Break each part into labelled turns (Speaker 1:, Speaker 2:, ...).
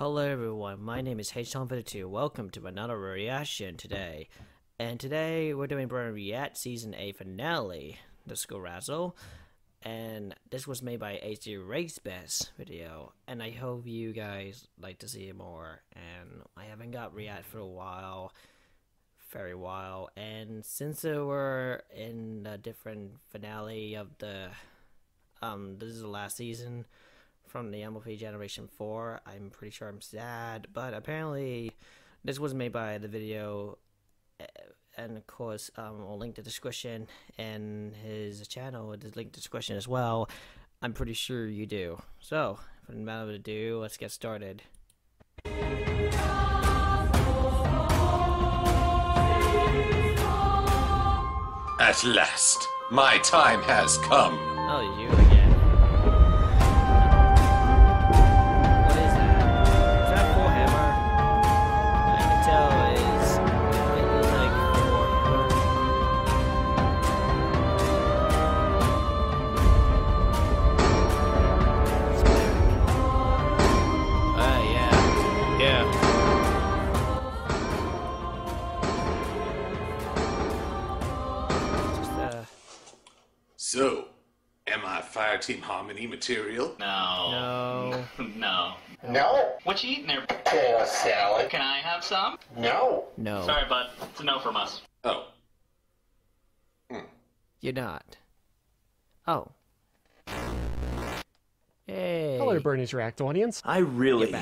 Speaker 1: Hello everyone, my name is HTOM52. Welcome to another reaction today. And today we're doing Burn React Season 8 finale, The School. And this was made by AC Race Best video. And I hope you guys like to see it more. And I haven't got React for a while. Very while. And since we were in a different finale of the um this is the last season from the MLP Generation 4. I'm pretty sure I'm sad, but apparently this was made by the video, eh, and of course, um, I'll link the description and his channel the description as well. I'm pretty sure you do. So, for without matter ado, let's get started.
Speaker 2: At last, my time has come.
Speaker 1: Oh, you I
Speaker 2: Fireteam Harmony material?
Speaker 3: No.
Speaker 1: no.
Speaker 3: no.
Speaker 4: No.
Speaker 3: What you eating there?
Speaker 4: Potato salad.
Speaker 3: Can I have some?
Speaker 4: No.
Speaker 1: No.
Speaker 3: Sorry, bud. It's a no from us.
Speaker 2: Oh, hmm.
Speaker 1: You're not. Oh. Hey.
Speaker 5: Hello, Bronies React audience.
Speaker 6: I really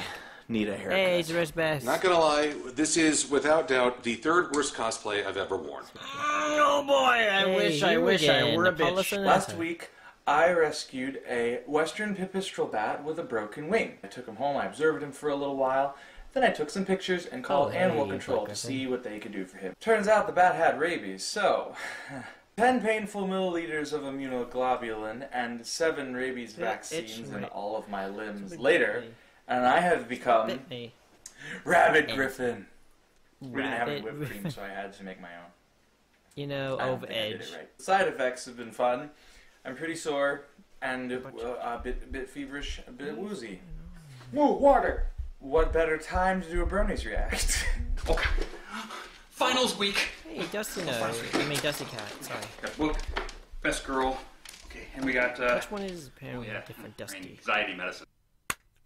Speaker 6: need a haircut.
Speaker 1: Hey, it's Rich Best.
Speaker 2: not gonna lie, this is without doubt the third worst cosplay I've ever worn.
Speaker 6: oh boy, I
Speaker 1: Hey,
Speaker 6: wish I
Speaker 1: you
Speaker 6: wish I were a bitch.
Speaker 7: Last week, I rescued a western pipistrelle bat with a broken wing. I took him home, I observed him for a little while, then I took some pictures and oh, called
Speaker 1: Oh, hey,
Speaker 7: animal control to see what they could do for him. Turns out the bat had rabies, so 10 painful milliliters of immunoglobulin and 7 rabies vaccines in all of my limbs later, and I have become
Speaker 1: Bit me.
Speaker 7: Rabid Griffin. We didn't have any whipped cream, so I had to make my own.
Speaker 1: You know, over
Speaker 7: think I did
Speaker 1: edge.
Speaker 7: right. Side effects have been fun. I'm pretty sore and uh, a bit, a bit feverish, a bit woozy. Woo, water! What better time to do a bronies react?
Speaker 8: Okay. Finals week.
Speaker 1: Hey, Dusty no. I mean, Dusty Cat. Sorry.
Speaker 8: Got book, best girl. Okay, and we got uh,
Speaker 1: Which one is apparently
Speaker 8: yeah,
Speaker 1: different Dusty?
Speaker 8: anxiety medicine.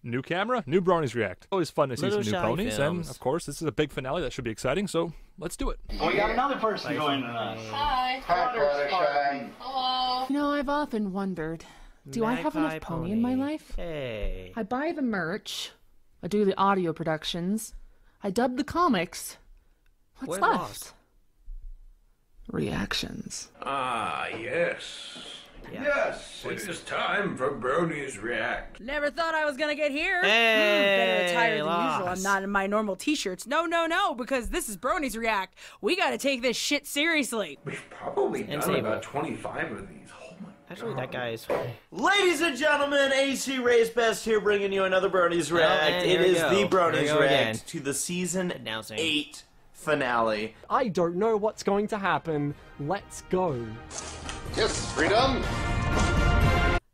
Speaker 9: New camera, new bronies react. Always fun to see
Speaker 1: Little
Speaker 9: some new
Speaker 1: Shy
Speaker 9: ponies,
Speaker 1: Films.
Speaker 9: and of course, this is a big finale that should be exciting. So let's do it.
Speaker 3: Oh, we got another person joining us.
Speaker 4: Hi, Fluttershy.
Speaker 10: You know, I've often wondered do I have enough pony in my life?
Speaker 1: Hey.
Speaker 10: I buy the merch, I do the audio productions, I dub the comics. What's
Speaker 1: Where's
Speaker 10: left?
Speaker 1: Lost?
Speaker 10: Reactions.
Speaker 11: Ah, yes.
Speaker 1: Yeah.
Speaker 11: Yes, it is time for Bronies React.
Speaker 12: Never thought I was gonna get here. Hmm,
Speaker 1: Hey,
Speaker 12: better attire than usual. I'm not in my normal t-shirts. No, no, no, because this is Bronies React. We gotta take this shit seriously.
Speaker 11: We've probably
Speaker 1: And
Speaker 11: done
Speaker 1: Sable.
Speaker 11: about 25 of these. Oh my
Speaker 1: Actually, that
Speaker 11: God.
Speaker 1: guy is.
Speaker 6: Ladies and gentlemen, AC Race Best here bringing you another Bronies oh, React.
Speaker 1: and
Speaker 6: it
Speaker 1: here we
Speaker 6: is
Speaker 1: go.
Speaker 6: the Bronies
Speaker 1: go
Speaker 6: React to the season
Speaker 1: Announcing.
Speaker 6: 8 finale.
Speaker 5: I don't know what's going to happen. Let's go.
Speaker 4: Yes, freedom.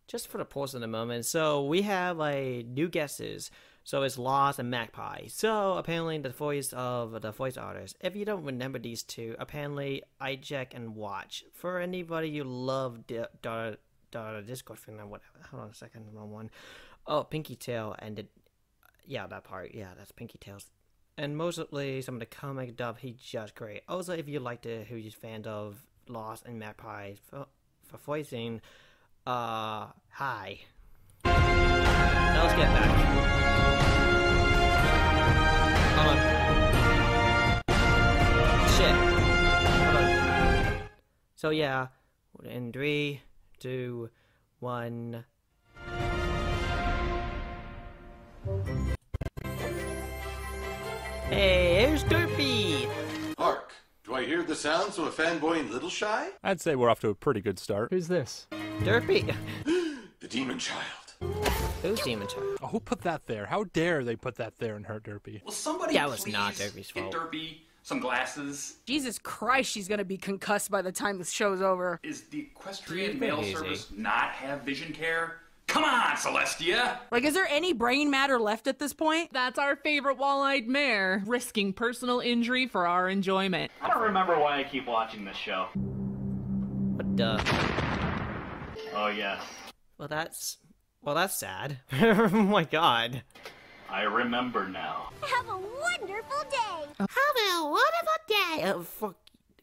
Speaker 1: Just for the pause in a moment. So we have like new guesses. So it's Lost and Magpie. So apparently the voice of the voice artist. If you don't remember these two, apparently I check and watch. For anybody you love the the Discord thing or whatever. Hold on a second, wrong one. Oh, Pinky Tail and the yeah that part. Yeah, that's Pinky Tails. And mostly some of the comic dub he just great. Also, if you like the who you're fan of Lost and Magpie for, for voicing, uh, hi. Now let's get back. Hold on. Shit. Hold on. So yeah, in three, two, one. Hey, here's Derpy!
Speaker 2: Hark! Do I hear the sounds of a fanboy in Little Shy?
Speaker 9: I'd say we're off to a pretty good start.
Speaker 5: Who's this?
Speaker 1: Derpy!
Speaker 2: The Demon Child.
Speaker 1: Who's Demon Child?
Speaker 9: Oh, who put that there? How dare they put that there and hurt Derpy?
Speaker 8: Well, somebody
Speaker 1: That was not Derpy's
Speaker 8: get
Speaker 1: fault.
Speaker 8: Derpy some glasses?
Speaker 12: Jesus Christ, she's gonna be concussed by the time this show's over.
Speaker 8: Is the equestrian mail
Speaker 1: easy.
Speaker 8: service not have vision care? Come on, Celestia!
Speaker 12: Like, is there any brain matter left at this point?
Speaker 10: That's our favorite wall-eyed mare, risking personal injury for our enjoyment.
Speaker 3: I don't remember why I keep watching this show.
Speaker 1: But duh.
Speaker 3: Oh, yes.
Speaker 1: Well, that's well, that's sad. oh my god.
Speaker 3: I remember now.
Speaker 13: Have a wonderful day.
Speaker 1: Have a wonderful day. Oh, fuck.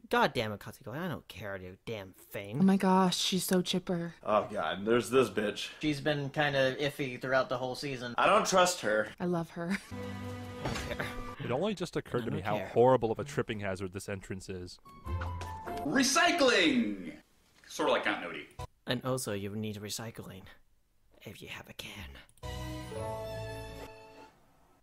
Speaker 1: God damn it, Katsuko. I don't care, you damn thing.
Speaker 10: Oh my gosh, she's so chipper.
Speaker 6: Oh god, there's this bitch.
Speaker 14: She's been kind of iffy throughout the whole season.
Speaker 6: I don't trust her.
Speaker 10: I love her.
Speaker 9: It only just occurred to me
Speaker 1: don't
Speaker 9: how horrible of a tripping hazard this entrance is.
Speaker 8: Recycling! Sort of like continuity.
Speaker 1: And also, you need recycling if you have a can.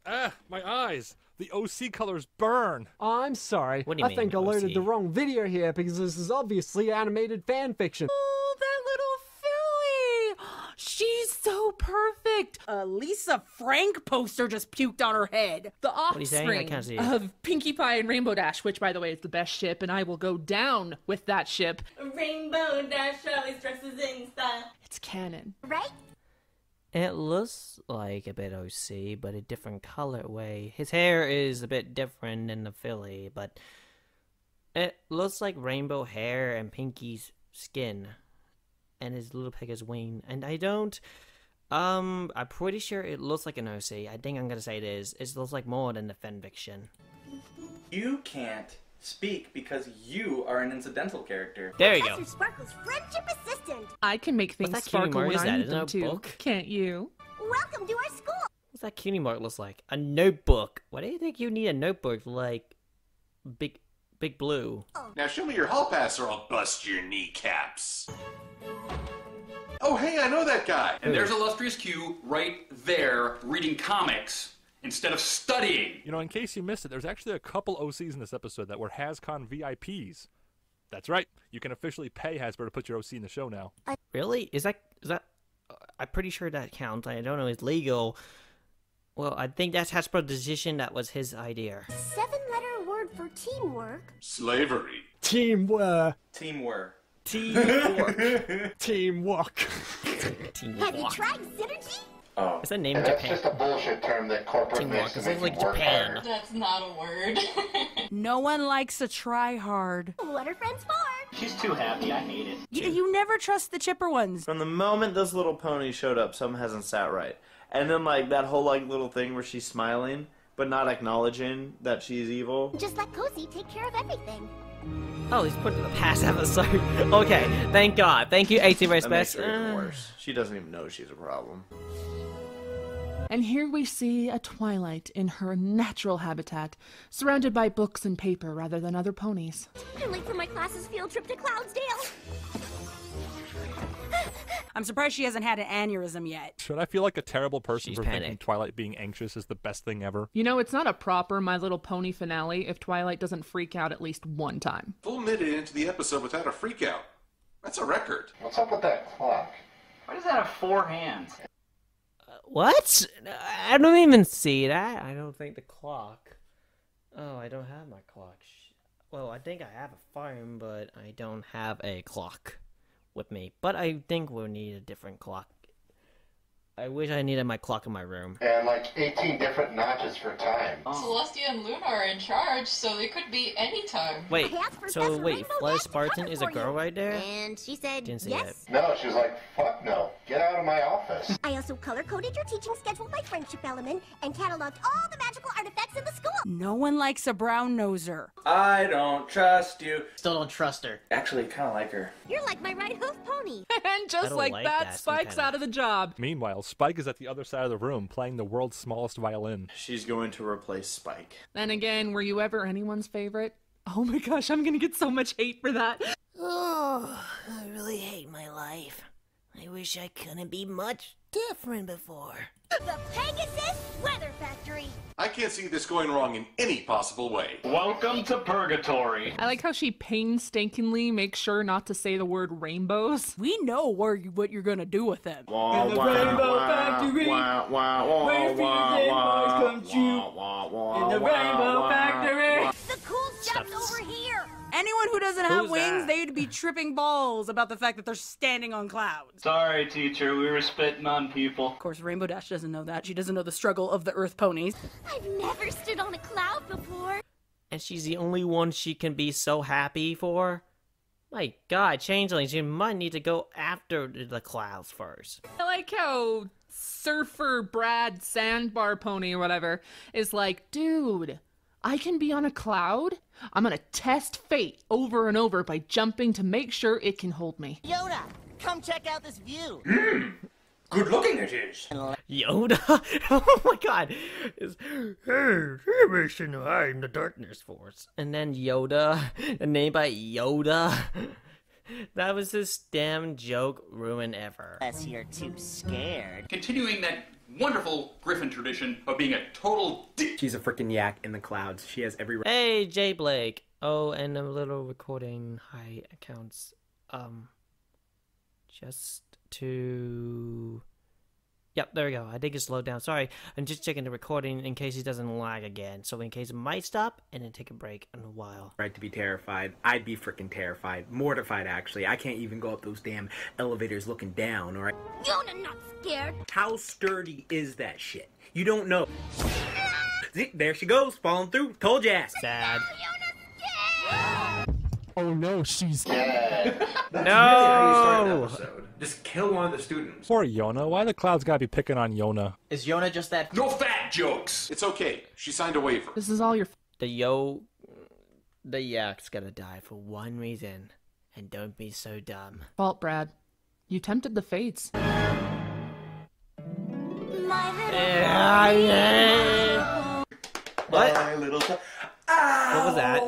Speaker 9: Ah, my eyes! The OC colors burn!
Speaker 5: I'm sorry.
Speaker 1: What do you
Speaker 5: I
Speaker 1: mean,
Speaker 5: think I loaded
Speaker 1: OC?
Speaker 5: the wrong video here because this is obviously animated fan fiction.
Speaker 12: Oh, that little filly! She's so perfect. A Lisa Frank poster just puked on her head.
Speaker 10: The
Speaker 1: are you
Speaker 10: offspring
Speaker 1: can't see it.
Speaker 10: of Pinkie Pie and Rainbow Dash, which, by the way, is the best ship, and I will go down with that ship.
Speaker 15: Rainbow Dash always dresses in style.
Speaker 10: It's canon.
Speaker 13: Right?
Speaker 1: It looks like a bit OC, but a different colorway. His hair is a bit different than the filly, but it looks like rainbow hair and Pinkie's skin, and his little pig's wing. And I don't. Um, I'm pretty sure it looks like an OC. I think I'm gonna say it is. It looks like more than the fanfiction.
Speaker 7: You can't speak because you are an incidental character.
Speaker 1: There you go.
Speaker 13: Sparkle's friendship assistant.
Speaker 10: I can make things
Speaker 1: that
Speaker 10: sparkle
Speaker 1: mark?
Speaker 10: when
Speaker 1: Is
Speaker 10: I
Speaker 1: that
Speaker 10: need
Speaker 1: in
Speaker 10: them
Speaker 1: a
Speaker 10: to.
Speaker 1: book?
Speaker 10: Can't you?
Speaker 13: Welcome to our school.
Speaker 1: What's that cutie mark looks like? A notebook. Why do you think you need a notebook like big, big blue? Oh.
Speaker 2: Now show me your hall pass or I'll bust your kneecaps. Oh, hey, I know that guy.
Speaker 8: And there's Illustrious Q right there reading comics instead of studying.
Speaker 9: You know, in case you missed it, there's actually a couple OCs in this episode that were HasCon VIPs. That's right. You can officially pay Hasbro to put your OC in the show now.
Speaker 1: Really? Is that is that? uh, I'm pretty sure that counts. I don't know. If it's legal. Well, I think that's Hasbro's decision. That was his idea.
Speaker 13: Seven letter word for teamwork.
Speaker 2: Slavery.
Speaker 5: Teamwork.
Speaker 7: Teamwork.
Speaker 1: Teamwork.
Speaker 5: Teamwork.
Speaker 13: Have you tried synergy?
Speaker 7: Oh.
Speaker 1: Is that named
Speaker 4: And that's
Speaker 1: Japan?
Speaker 4: just a bullshit term that corporate
Speaker 1: Teamwork.
Speaker 4: makes to
Speaker 1: It
Speaker 4: make
Speaker 1: like Japan.
Speaker 4: harder.
Speaker 15: That's not a word.
Speaker 12: No one likes a try hard.
Speaker 13: What are friends for?
Speaker 3: She's too happy. I hate it.
Speaker 12: You, you never trust the chipper ones.
Speaker 6: From the moment this little pony showed up, something hasn't sat right. And then like that whole like little thing where she's smiling but not acknowledging that she's evil.
Speaker 13: Just let Cozy take care of everything.
Speaker 1: Oh, he's put in the past episode. okay, thank God. Thank you, AC Race
Speaker 6: That makes
Speaker 1: Best.
Speaker 6: her even
Speaker 1: Uh,
Speaker 6: worse. She doesn't even know she's a problem.
Speaker 10: And here we see a Twilight in her natural habitat, surrounded by books and paper rather than other ponies.
Speaker 13: I'm late for my class's field trip to Cloudsdale.
Speaker 12: I'm surprised she hasn't had an aneurysm yet.
Speaker 9: Should I feel like a terrible person
Speaker 1: She's
Speaker 9: for thinking. Twilight being anxious is the best thing ever?
Speaker 10: You know, it's not a proper My Little Pony finale if Twilight doesn't freak out at least one time.
Speaker 2: Full minute into the episode without a freakout. That's a record.
Speaker 4: What's up with that clock?
Speaker 3: Why does that have four hands?
Speaker 1: What? I don't even see that. I don't think the clock. Oh, I don't have my clock. Well, I think I have a phone, but I don't have a clock with me. But I think we'll need a different clock. I wish I needed my clock in my room.
Speaker 4: And like 18 different notches for time. Oh.
Speaker 15: Celestia and Luna are in charge, so they could be any time.
Speaker 1: Wait, so wait,
Speaker 13: Rainbow
Speaker 1: Flo
Speaker 13: Dash to
Speaker 1: Spartan is a
Speaker 13: for you.
Speaker 1: girl right there?
Speaker 13: And she said
Speaker 1: Didn't see
Speaker 13: yes.
Speaker 4: No, she was like, fuck no. Get out of my office.
Speaker 13: I also color coded your teaching schedule by friendship element and cataloged all the magical artifacts in the school.
Speaker 12: No one likes a brown noser.
Speaker 7: I don't trust you.
Speaker 14: Still don't trust her.
Speaker 7: Actually, kind of like her.
Speaker 13: You're like my right hoof pony.
Speaker 10: and just like,
Speaker 1: like
Speaker 10: that,
Speaker 1: that,
Speaker 10: Spike's
Speaker 1: kinda-
Speaker 10: out of the job.
Speaker 9: Meanwhile, Spike is at the other side of the room playing the world's smallest violin.
Speaker 6: She's going to replace Spike.
Speaker 10: Then again, were you ever anyone's favorite? Oh my gosh, I'm gonna get so much hate for that.
Speaker 1: Oh, I really hate my life. I wish I couldn't be much different before.
Speaker 13: The Pegasus Weather Factory.
Speaker 2: I can't see this going wrong in any possible way.
Speaker 3: Welcome to Purgatory.
Speaker 10: I like how she painstakingly makes sure not to say the word rainbows.
Speaker 12: We know where you, what you're gonna do with them.
Speaker 6: Wah,
Speaker 3: the
Speaker 6: wah,
Speaker 3: Rainbow
Speaker 6: wah,
Speaker 3: Factory,
Speaker 6: wah, wah, wah,
Speaker 3: where dreams
Speaker 6: wah,
Speaker 3: and
Speaker 6: wah,
Speaker 3: boys come true.
Speaker 6: wah, wah, wah,
Speaker 3: In the
Speaker 6: wah,
Speaker 3: Rainbow
Speaker 6: wah,
Speaker 3: Factory.
Speaker 12: Anyone who doesn't have
Speaker 3: Who's
Speaker 12: wings,
Speaker 3: that?
Speaker 12: they'd be tripping balls about the fact that they're standing on clouds.
Speaker 3: Sorry, teacher, we were spitting on people.
Speaker 12: Of course, Rainbow Dash doesn't know that. She doesn't know the struggle of the Earth ponies.
Speaker 13: I've never stood on a cloud before.
Speaker 1: And she's the only one she can be so happy for? My god, changelings, you might need to go after the clouds first.
Speaker 10: I like how Surfer Brad Sandbar Pony or whatever is like, dude, I can be on a cloud. I'm gonna test fate over and over by jumping to make sure it can hold me.
Speaker 16: Yoda, come check out this view. Hmm.
Speaker 11: Good looking it is.
Speaker 1: Yoda? oh my god. It's, hey, mission, I'm the darkness force. And then Yoda, a name by Yoda. that was this damn joke ruin ever.
Speaker 16: Unless you're too scared.
Speaker 8: Continuing that wonderful Griffin tradition of being a total dick.
Speaker 17: She's a freaking yak in the clouds. She has every.
Speaker 1: Hey, Jay Blake. Oh, and a little recording. Hi, accounts. Um, just to. Yep, there we go. I think it slowed down. Sorry, I'm just checking the recording in case it doesn't lag again. So in case it might stop and then take a break in a while.
Speaker 17: Right to be terrified. I'd be freaking terrified. Mortified, actually. I can't even go up those damn elevators looking down, alright?
Speaker 13: Yoda not scared.
Speaker 17: How sturdy is that shit? You don't know. See, there she goes, falling through. Told ya.
Speaker 1: Sad.
Speaker 5: Oh no, she's
Speaker 11: That's
Speaker 1: No!
Speaker 11: Really how you start an episode. Just kill one of the students.
Speaker 9: Poor Yona. Why the clouds gotta be picking on Yona?
Speaker 14: Is Yona just that?
Speaker 8: No fat jokes.
Speaker 2: It's okay. She signed a waiver.
Speaker 10: This is all your.
Speaker 1: The yo. The yak's gotta die for one reason. And don't be so dumb.
Speaker 10: fault, Brad. You tempted the fates.
Speaker 1: Yeah, yeah. What?
Speaker 7: My little.
Speaker 1: What was that?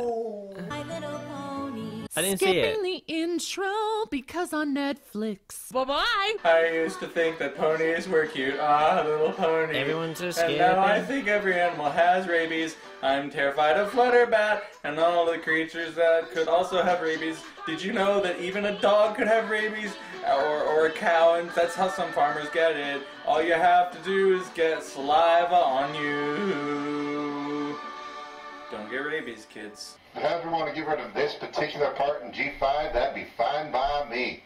Speaker 1: I didn't see it.
Speaker 10: Skipping the intro because on Netflix. Bye bye.
Speaker 7: I used to think that ponies were cute. Ah, little pony.
Speaker 1: Everyone's just
Speaker 7: And now I think every animal has rabies. I'm terrified of Flutterbat and all the creatures that could also have rabies. Did you know that even a dog could have rabies? Or, or a cow, and that's how some farmers get it. All you have to do is get saliva on you. Don't get rabies, kids.
Speaker 4: If you ever want to get rid of this particular part in G5, that'd be fine by me.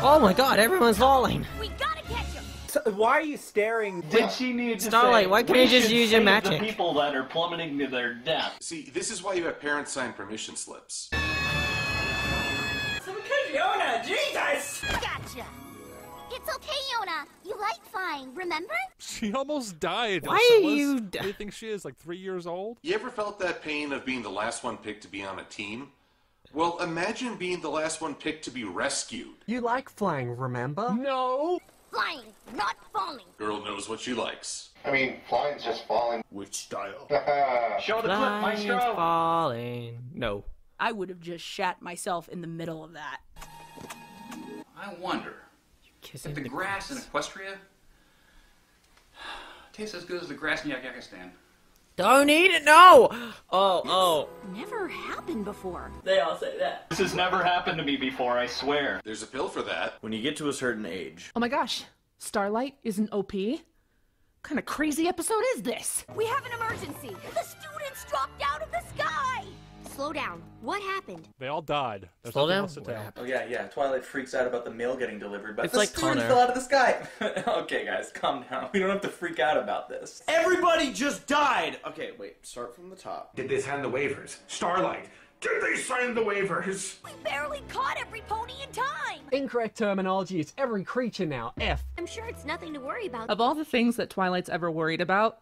Speaker 1: Oh my god, everyone's falling.
Speaker 13: We gotta catch him.
Speaker 17: So, why are you staring?
Speaker 3: Did she need to
Speaker 1: Starlight,
Speaker 3: say,
Speaker 1: why can't
Speaker 3: "We
Speaker 1: you just use your
Speaker 3: save
Speaker 1: magic?"
Speaker 3: The people that are plummeting to their death.
Speaker 2: See, this is why you have parents sign permission slips.
Speaker 16: Yoda, Jesus!
Speaker 13: Gotcha. It's okay, Yona. You like flying, remember?
Speaker 9: She almost died.
Speaker 1: Why
Speaker 9: so
Speaker 1: are you
Speaker 9: What do you think she is? Like three years old?
Speaker 2: You ever felt that pain of being the last one picked to be on a team? Well, imagine being the last one picked to be rescued.
Speaker 5: You like flying, remember?
Speaker 10: No.
Speaker 13: Flying, not falling.
Speaker 2: Girl knows what she likes.
Speaker 4: I mean, flying's just falling.
Speaker 2: Which style?
Speaker 3: Show the clip,
Speaker 1: Flying's
Speaker 3: Maestro.
Speaker 1: falling. No.
Speaker 12: I would have just shat myself in the middle of that.
Speaker 8: I wonder
Speaker 1: Kissing
Speaker 8: if the
Speaker 1: the
Speaker 8: grass in Equestria tastes as good as the grass in Yakyakistan.
Speaker 1: Don't eat it, no! Oh, oh.
Speaker 12: Never happened before.
Speaker 1: They all say that.
Speaker 3: This has never happened to me before, I swear.
Speaker 2: There's a pill for that.
Speaker 6: When you get to a certain age,
Speaker 10: Oh my gosh. Starlight is an OP? What kind of crazy episode is this?
Speaker 13: We have an emergency. The students dropped out of the sky. Slow down. What happened?
Speaker 9: They all died. There's
Speaker 1: Slow down?
Speaker 9: to
Speaker 1: What
Speaker 9: tell.
Speaker 1: happened?
Speaker 7: Oh yeah, yeah. Twilight freaks out about the mail getting delivered, but
Speaker 1: It's
Speaker 7: the
Speaker 1: like
Speaker 7: students
Speaker 1: Connor.
Speaker 7: fell out of the sky. okay, guys, calm down. We don't have to freak out about this.
Speaker 6: everybody just died. Okay, wait. Start from the top.
Speaker 11: Did they sign the waivers? Starlight, did they sign the waivers?
Speaker 13: We barely caught every pony in time.
Speaker 5: Incorrect terminology. It's every creature now. F.
Speaker 13: I'm sure it's nothing to worry about.
Speaker 10: Of all the things that Twilight's ever worried about,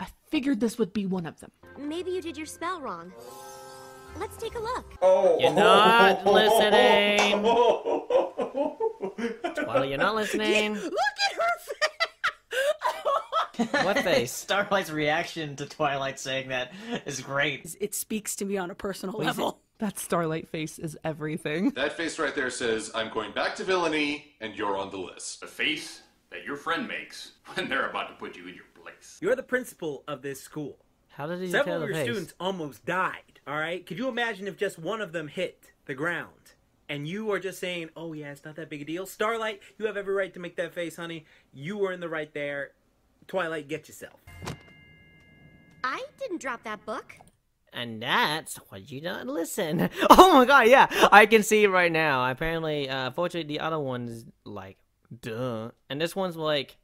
Speaker 10: I figured this would be one of them.
Speaker 13: Maybe you did your spell wrong. Let's take a look.
Speaker 7: Oh,
Speaker 1: You're not listening. Well, you're not listening.
Speaker 12: Look at her face.
Speaker 1: What face?
Speaker 14: Starlight's reaction to Twilight saying that is great.
Speaker 12: It speaks to me on a personal
Speaker 10: Wait,
Speaker 12: level.
Speaker 10: That Starlight face is everything.
Speaker 2: That face right there says, I'm going back to villainy, and you're on the list.
Speaker 8: The face that your friend makes when they're about to put you in your place.
Speaker 17: You're the principal of this school.
Speaker 1: How did he
Speaker 17: Several
Speaker 1: tell
Speaker 17: of your
Speaker 1: face?
Speaker 17: students almost died. All right. Could you imagine if just one of them hit the ground? And you are just saying, "Oh yeah, it's not that big a deal." Starlight, you have every right to make that face, honey. You were in the right there. Twilight, get yourself.
Speaker 13: I didn't drop that book.
Speaker 1: And that's why you don't listen. Oh my god, yeah, I can see it right now. Apparently, uh, fortunately, the other one's like, duh, and this one's like,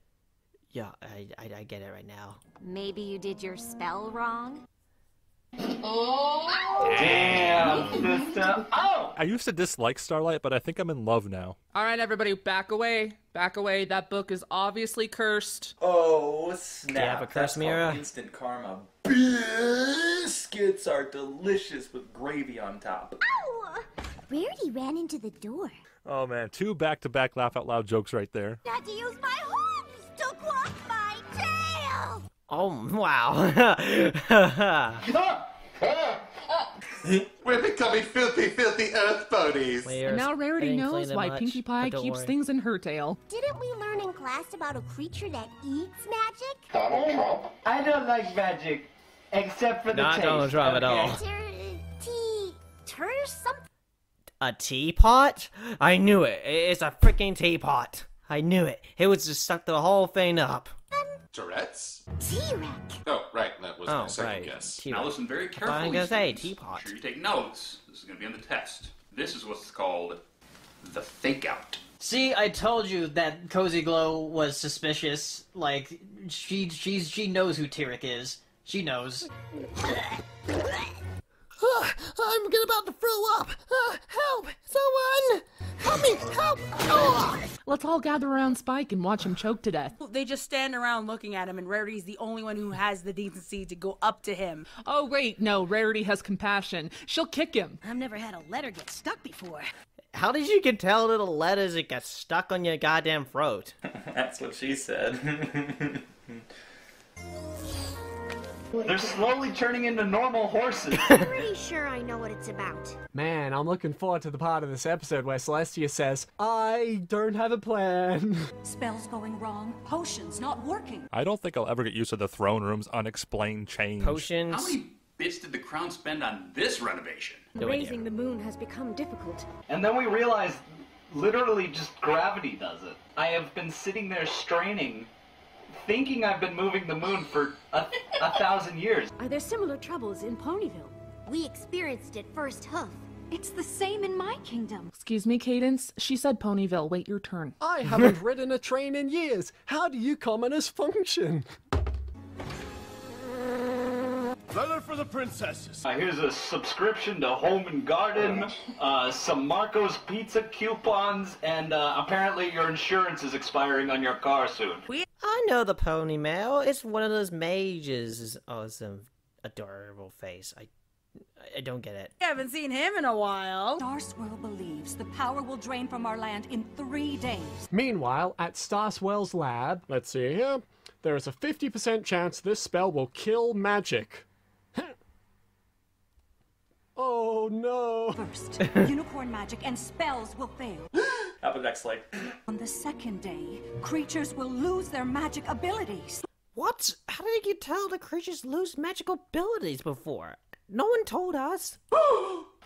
Speaker 1: yeah, I, I, I get it right now.
Speaker 13: Maybe you did your spell wrong?
Speaker 15: Oh.
Speaker 3: Damn, sister. Oh!
Speaker 9: I used to dislike Starlight, but I think I'm in love now.
Speaker 10: All right, everybody, back away. Back away. That book is obviously cursed.
Speaker 7: Oh, snap.
Speaker 1: Do you have a
Speaker 7: That's
Speaker 1: curse,
Speaker 7: called
Speaker 1: Mira?
Speaker 7: Instant karma. Biscuits are delicious with gravy on top.
Speaker 13: Rarity ran into the door.
Speaker 9: Oh man, two back-to-back laugh out loud jokes right there.
Speaker 13: Had to use my hooves to quack my tail.
Speaker 1: Oh wow.
Speaker 2: We're becoming filthy, filthy earth ponies.
Speaker 10: And now Rarity knows why Pinkie Pie keeps things in her tail.
Speaker 13: Didn't we learn in class about a creature that eats magic?
Speaker 4: Donald Trump.
Speaker 3: I don't like magic, except for the
Speaker 1: Not
Speaker 3: taste.
Speaker 1: Donald Trump at all.
Speaker 13: Ter- tea, ter something.
Speaker 1: A teapot? I knew it. It's a freaking teapot. I knew it. It would just suck the whole thing up.
Speaker 2: Tourette's?
Speaker 13: T-Rex.
Speaker 2: Oh, right. That was my
Speaker 1: Oh,
Speaker 2: second
Speaker 1: right.
Speaker 2: guess.
Speaker 1: T-Rex.
Speaker 8: Now listen very carefully.
Speaker 1: I was gonna say
Speaker 8: students.
Speaker 1: teapot.
Speaker 8: Make sure you take notes. This is going to be on the test. This is what's called the fake out.
Speaker 14: See, I told you that Cozy Glow was suspicious. Like, she she's she knows who Tirek is. She knows.
Speaker 1: I'm about to throw up. Uh, help! Someone! Help me! Help! Oh.
Speaker 10: Let's all gather around Spike and watch him choke to death.
Speaker 12: They just stand around looking at him, and Rarity's the only one who has the decency to go up to him.
Speaker 10: Oh, wait, no, Rarity has compassion. She'll kick him.
Speaker 12: I've never had a letter get stuck before.
Speaker 1: How did you get tell little letters that got stuck on your goddamn throat?
Speaker 7: That's what she said.
Speaker 3: They're slowly turning into normal horses.
Speaker 13: Pretty sure I know what it's about.
Speaker 5: Man, I'm looking forward to the part of this episode where Celestia says, I don't have a plan.
Speaker 18: Spells going wrong, potions not working.
Speaker 9: I don't think I'll ever get used to the throne room's unexplained change.
Speaker 1: Potions.
Speaker 8: How many bits did the crown spend on this renovation?
Speaker 18: Raising the moon has become difficult.
Speaker 3: And then we realize literally just gravity does it. I have been sitting there straining, thinking I've been moving the moon for a, a thousand years.
Speaker 18: Are there similar troubles in Ponyville?
Speaker 13: We experienced it first hoof.
Speaker 18: It's the same in my kingdom.
Speaker 10: Excuse me, Cadance. She said Ponyville. Wait your turn.
Speaker 5: I haven't ridden a train in years. How do you commoners function?
Speaker 11: Letter for the princesses.
Speaker 3: Uh, here's a subscription to Home and Garden, uh, some Marco's Pizza coupons, and uh, apparently your insurance is expiring on your car soon.
Speaker 1: I know the pony mail. It's one of those mages. Oh, it's an adorable face. I, I don't get it.
Speaker 12: I haven't seen him in a while.
Speaker 18: Star Swirl believes the power will drain from our land in three days.
Speaker 5: Meanwhile, at Star Swirl's lab, let's see here, there is a 50% chance this spell will kill magic. oh no.
Speaker 18: First, unicorn magic and spells will fail.
Speaker 7: Applejack's like,
Speaker 18: On the second day, creatures will lose their magic abilities.
Speaker 1: What? How did you tell the creatures lose magical abilities before? No one told us.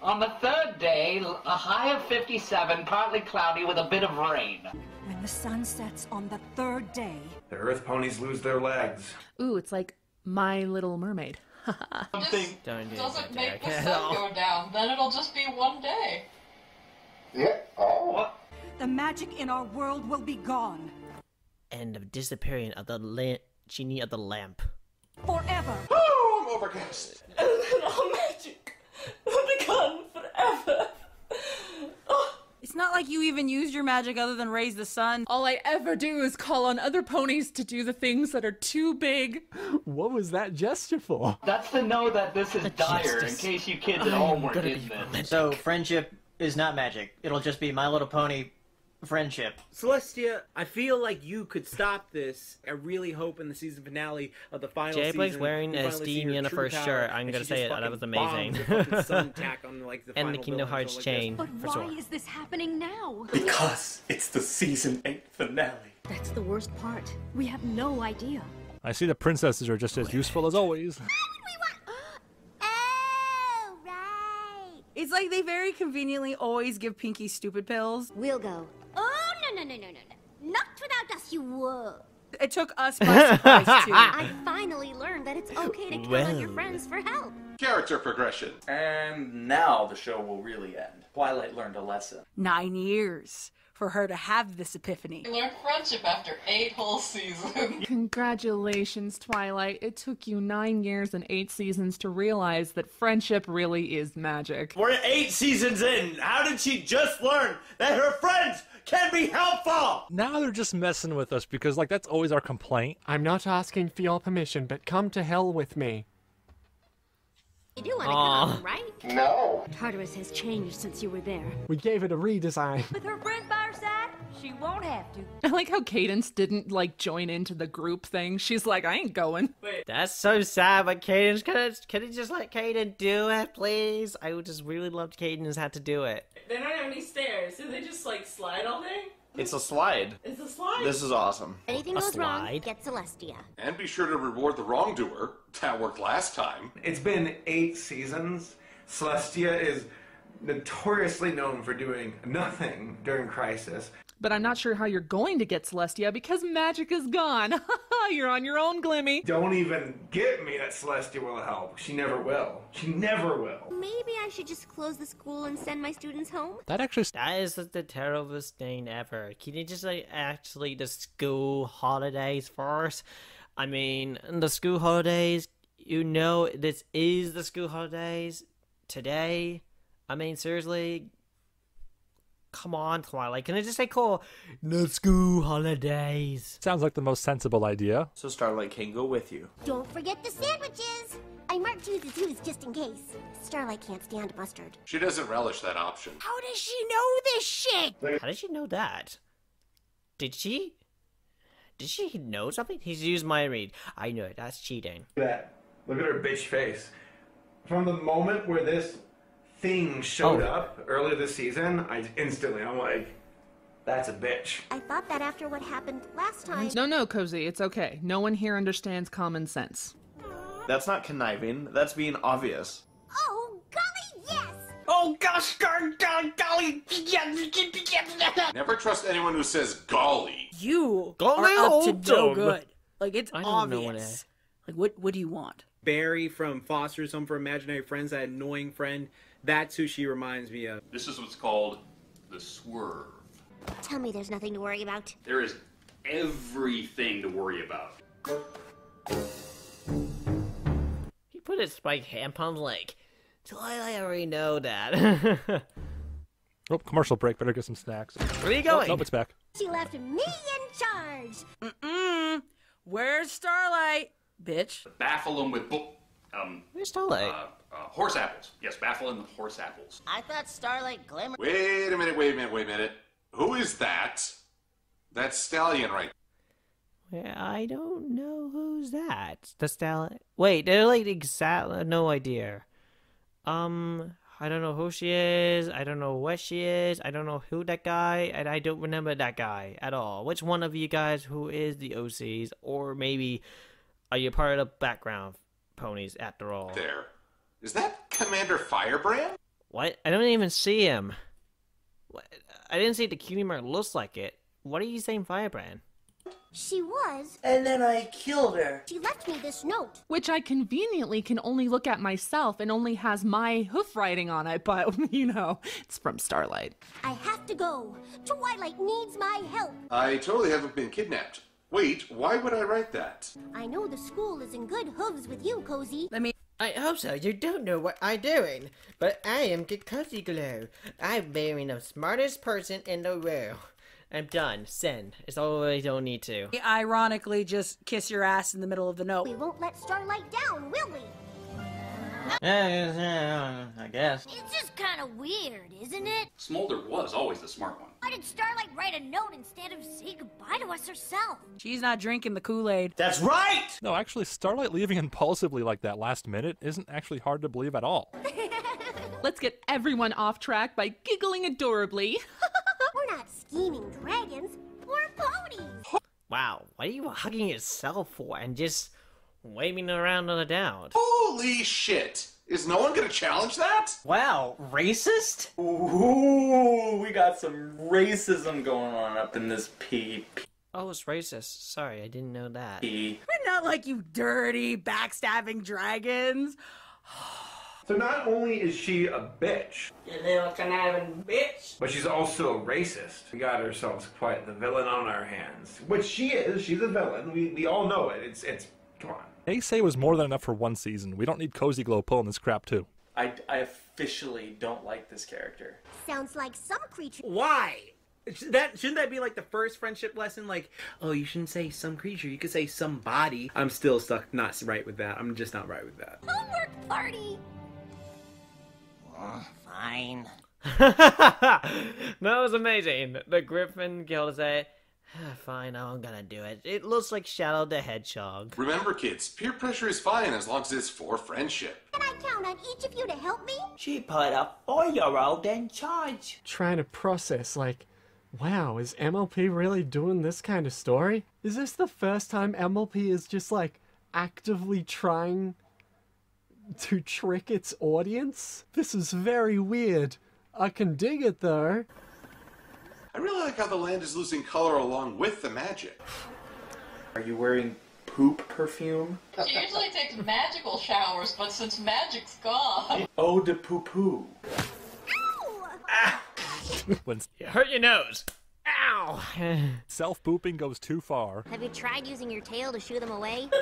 Speaker 3: On the third day, a high of 57, partly cloudy with a bit of rain.
Speaker 18: When the sun sets on the third day,
Speaker 11: The earth ponies lose their legs.
Speaker 10: Ooh, it's like My Little Mermaid.
Speaker 15: Just
Speaker 1: Don't do
Speaker 15: doesn't make the sun go down. Then it'll just be one day.
Speaker 4: Yeah. Oh.
Speaker 18: The magic in our world will be gone
Speaker 1: And the disappearing of the la- genie of the lamp.
Speaker 18: forever.
Speaker 2: Oh, I'm overcast.
Speaker 12: All magic will be gone forever. Oh. It's not like you even used your magic other than raise the sun.
Speaker 10: All I ever do is call on other ponies to do the things that are too big.
Speaker 5: What was that gesture for?
Speaker 3: That's to know that this is dire, in case you kids at home weren't getting this.
Speaker 14: So friendship is not magic. It'll just be My Little Pony friendship.
Speaker 17: Celestia, I feel like you could stop this. I really hope in the season finale of the final
Speaker 1: Jay
Speaker 17: season.
Speaker 1: Blake's wearing a
Speaker 17: Steven
Speaker 1: Universe shirt. I'm gonna say it. That was amazing.
Speaker 17: sun tack on, like, the
Speaker 1: And the Kingdom Hearts
Speaker 17: like,
Speaker 1: chain.
Speaker 18: But
Speaker 1: for
Speaker 18: why
Speaker 1: sure.
Speaker 18: is this happening now?
Speaker 7: because it's the season 8 finale.
Speaker 18: That's the worst part. We have no idea.
Speaker 9: I see the princesses are just as useful as always.
Speaker 13: Oh, right.
Speaker 12: It's like they very conveniently always give Pinkie stupid pills.
Speaker 13: We'll go. No, no, no, no, no, no. Not without us, you were.
Speaker 12: It took us by surprise, too.
Speaker 13: I finally learned that it's okay to count on your friends for help.
Speaker 2: Character progression.
Speaker 7: And now the show will really end. Twilight learned a lesson.
Speaker 12: Nine years for her to have this epiphany.
Speaker 15: We learned friendship after eight whole seasons.
Speaker 10: Congratulations, Twilight. It took you nine years and eight seasons to realize that friendship really is magic.
Speaker 6: We're eight seasons in. How did she just learn that her friends can be helpful?
Speaker 9: Now they're just messing with us because, like, that's always our complaint.
Speaker 5: I'm not asking for your permission, but come to hell with me.
Speaker 13: You do want to
Speaker 5: Aw.
Speaker 13: come, right?
Speaker 4: No.
Speaker 18: Tartarus has changed since you were there.
Speaker 5: We gave it a redesign.
Speaker 12: With her friends by her side, she won't have to.
Speaker 10: I like how Cadance didn't like join into the group thing. She's like, I ain't going. Wait.
Speaker 1: That's so sad, but Cadance, can it, can it just let Caden do it, please? I would just really loved Cadance had to do it.
Speaker 19: They don't have any stairs, so they just like slide all day.
Speaker 6: It's a slide.
Speaker 19: It's a slide.
Speaker 6: This is awesome.
Speaker 13: Anything
Speaker 2: A
Speaker 13: goes wrong,
Speaker 2: slide?
Speaker 13: get Celestia.
Speaker 2: And be sure to reward the wrongdoer. That worked last time.
Speaker 11: It's been eight seasons. Celestia is notoriously known for doing nothing during Crisis.
Speaker 10: But I'm not sure how you're going to get Celestia because magic is gone. you're on your own, Glimmy.
Speaker 11: Don't even get me that Celestia will help. She never will. She never will.
Speaker 13: Maybe I should just close the school and send my students home?
Speaker 9: That actually
Speaker 1: that is the terriblest thing ever. Can you just like actually the school holidays first? I mean, the school holidays. You know, this is the school holidays today. I mean, seriously. Come on, Twilight. Can I just say call the school holidays?
Speaker 9: Sounds like the most sensible idea.
Speaker 6: So Starlight can go with you.
Speaker 13: Don't forget the sandwiches! I marked twos as twos just in case. Starlight can't stand mustard.
Speaker 2: She doesn't relish that option.
Speaker 13: How does she know this shit?
Speaker 1: How does she know that? Did she? Did she know something? He's used my read. I know it. That's cheating.
Speaker 11: Look at that. Look at her bitch face. From the moment where this thing showed
Speaker 1: Oh.
Speaker 11: up earlier this season, I instantly, I'm like, that's a bitch.
Speaker 13: I thought that after what happened last time.
Speaker 10: No, no, Cozy, it's okay. No one here understands common sense.
Speaker 6: That's not conniving. That's being obvious.
Speaker 13: Oh, golly, yes!
Speaker 16: Oh gosh, darn, darn, golly!
Speaker 2: Never trust anyone who says golly.
Speaker 12: You
Speaker 2: Golly
Speaker 12: are up to
Speaker 2: old
Speaker 12: no good. Like it's
Speaker 17: I don't know
Speaker 12: obvious.
Speaker 17: what
Speaker 12: Like what? What do you want?
Speaker 17: Barry from Foster's Home for Imaginary Friends, that annoying friend. That's who she reminds me of.
Speaker 8: This is what's called the swerve.
Speaker 13: Tell me there's nothing to worry about.
Speaker 8: There is everything to worry about.
Speaker 1: He put his spike hand on like, Twilight, I already know that.
Speaker 9: Oh, commercial break. Better get some snacks.
Speaker 1: Where are you
Speaker 9: Oh,
Speaker 1: going?
Speaker 9: nope, it's back.
Speaker 13: She left me in charge.
Speaker 12: Mm-mm. Where's Starlight, bitch?
Speaker 8: Baffle them with bo- um.
Speaker 1: Where's Starlight?
Speaker 8: Uh, uh, horse apples. Yes, baffle them with horse apples.
Speaker 16: I thought Starlight Glimmer.
Speaker 2: Wait a minute, wait a minute, wait a minute. Who is that? That's Stallion right
Speaker 1: Yeah, I don't know who's that. The stallion. Wait, they're like exactly no idea. Um, I don't know who she is. I don't know what she is. I don't know who that guy, and I don't remember that guy at all. Which one of you guys who is the OCs, or maybe are you part of the background ponies after all?
Speaker 2: there. Is that Commander Firebrand?
Speaker 1: What? I don't even see him. What? I didn't see the cutie mark looks like it. What are you saying, Firebrand?
Speaker 13: She was.
Speaker 16: And then I killed her.
Speaker 13: She left me this note.
Speaker 10: Which I conveniently can only look at myself and only has my hoof writing on it, but you know, it's from Starlight.
Speaker 13: I have to go. Twilight needs my help.
Speaker 2: I totally haven't been kidnapped. Wait, why would I write that?
Speaker 13: I know the school is in good hooves with you, Cozy.
Speaker 12: Let me.
Speaker 1: I hope so. You don't know what I'm doing, but I am Cozy Glow. I'm being the smartest person in the world. I'm done. Send. It's all I don't need to.
Speaker 12: Ironically, just kiss your ass in the middle of the note.
Speaker 13: We won't let Starlight down, will we?
Speaker 14: I guess.
Speaker 13: It's just kind of weird, isn't it?
Speaker 8: Smolder was always the smart one.
Speaker 13: Why did Starlight write a note instead of say goodbye to us herself?
Speaker 12: She's not drinking the Kool Aid.
Speaker 6: That's right!
Speaker 9: No, actually, Starlight leaving impulsively like that last minute isn't actually hard to believe at all.
Speaker 10: Let's get everyone off track by giggling adorably.
Speaker 13: We're not scheming dragons. We're ponies.
Speaker 1: Wow, what are you hugging yourself for and just waving around on the down?
Speaker 2: Holy shit! Is no one gonna challenge that?
Speaker 14: Wow, racist?
Speaker 7: Ooh, we got some racism going on up in this P.
Speaker 1: Oh, it's racist. Sorry, I didn't know that.
Speaker 7: P.
Speaker 12: We're not like you dirty, backstabbing dragons.
Speaker 11: So not only is she a bitch,
Speaker 19: You little conniving bitch.
Speaker 11: but she's also a racist. We got ourselves quite the villain on our hands. Which she is. She's a villain. We, we all know it. It's it's come on.
Speaker 9: Ace was more than enough for one season. We don't need Cozy Glow pulling this crap too.
Speaker 7: I, I officially don't like this character.
Speaker 13: Sounds like some creature.
Speaker 17: Why? That shouldn't that be like the first friendship lesson? Like, oh, you shouldn't say some creature. You could say somebody. I'm still stuck, not right with that. I'm just not right with that.
Speaker 13: Homework party.
Speaker 16: Fine.
Speaker 1: that was amazing. The griffin killed it. Fine, I'm gonna do it. It looks like Shadow the Hedgehog.
Speaker 2: Remember, kids, peer pressure is fine as long as it's for friendship.
Speaker 13: Can I count on each of you to help me?
Speaker 16: She put a four-year-old in charge.
Speaker 5: Trying to process, like, wow, is MLP really doing this kind of story? Is this the first time MLP is just like actively trying to trick its audience? This is very weird. I can dig it though.
Speaker 2: I really like how the land is losing color along with the magic.
Speaker 7: Are you wearing poop perfume?
Speaker 15: She usually takes magical showers, but since magic's gone.
Speaker 7: Oh, de poo poo.
Speaker 9: when
Speaker 1: You hurt your nose. Ow!
Speaker 9: self pooping goes too far,
Speaker 13: Have you tried using your tail to shoo them away?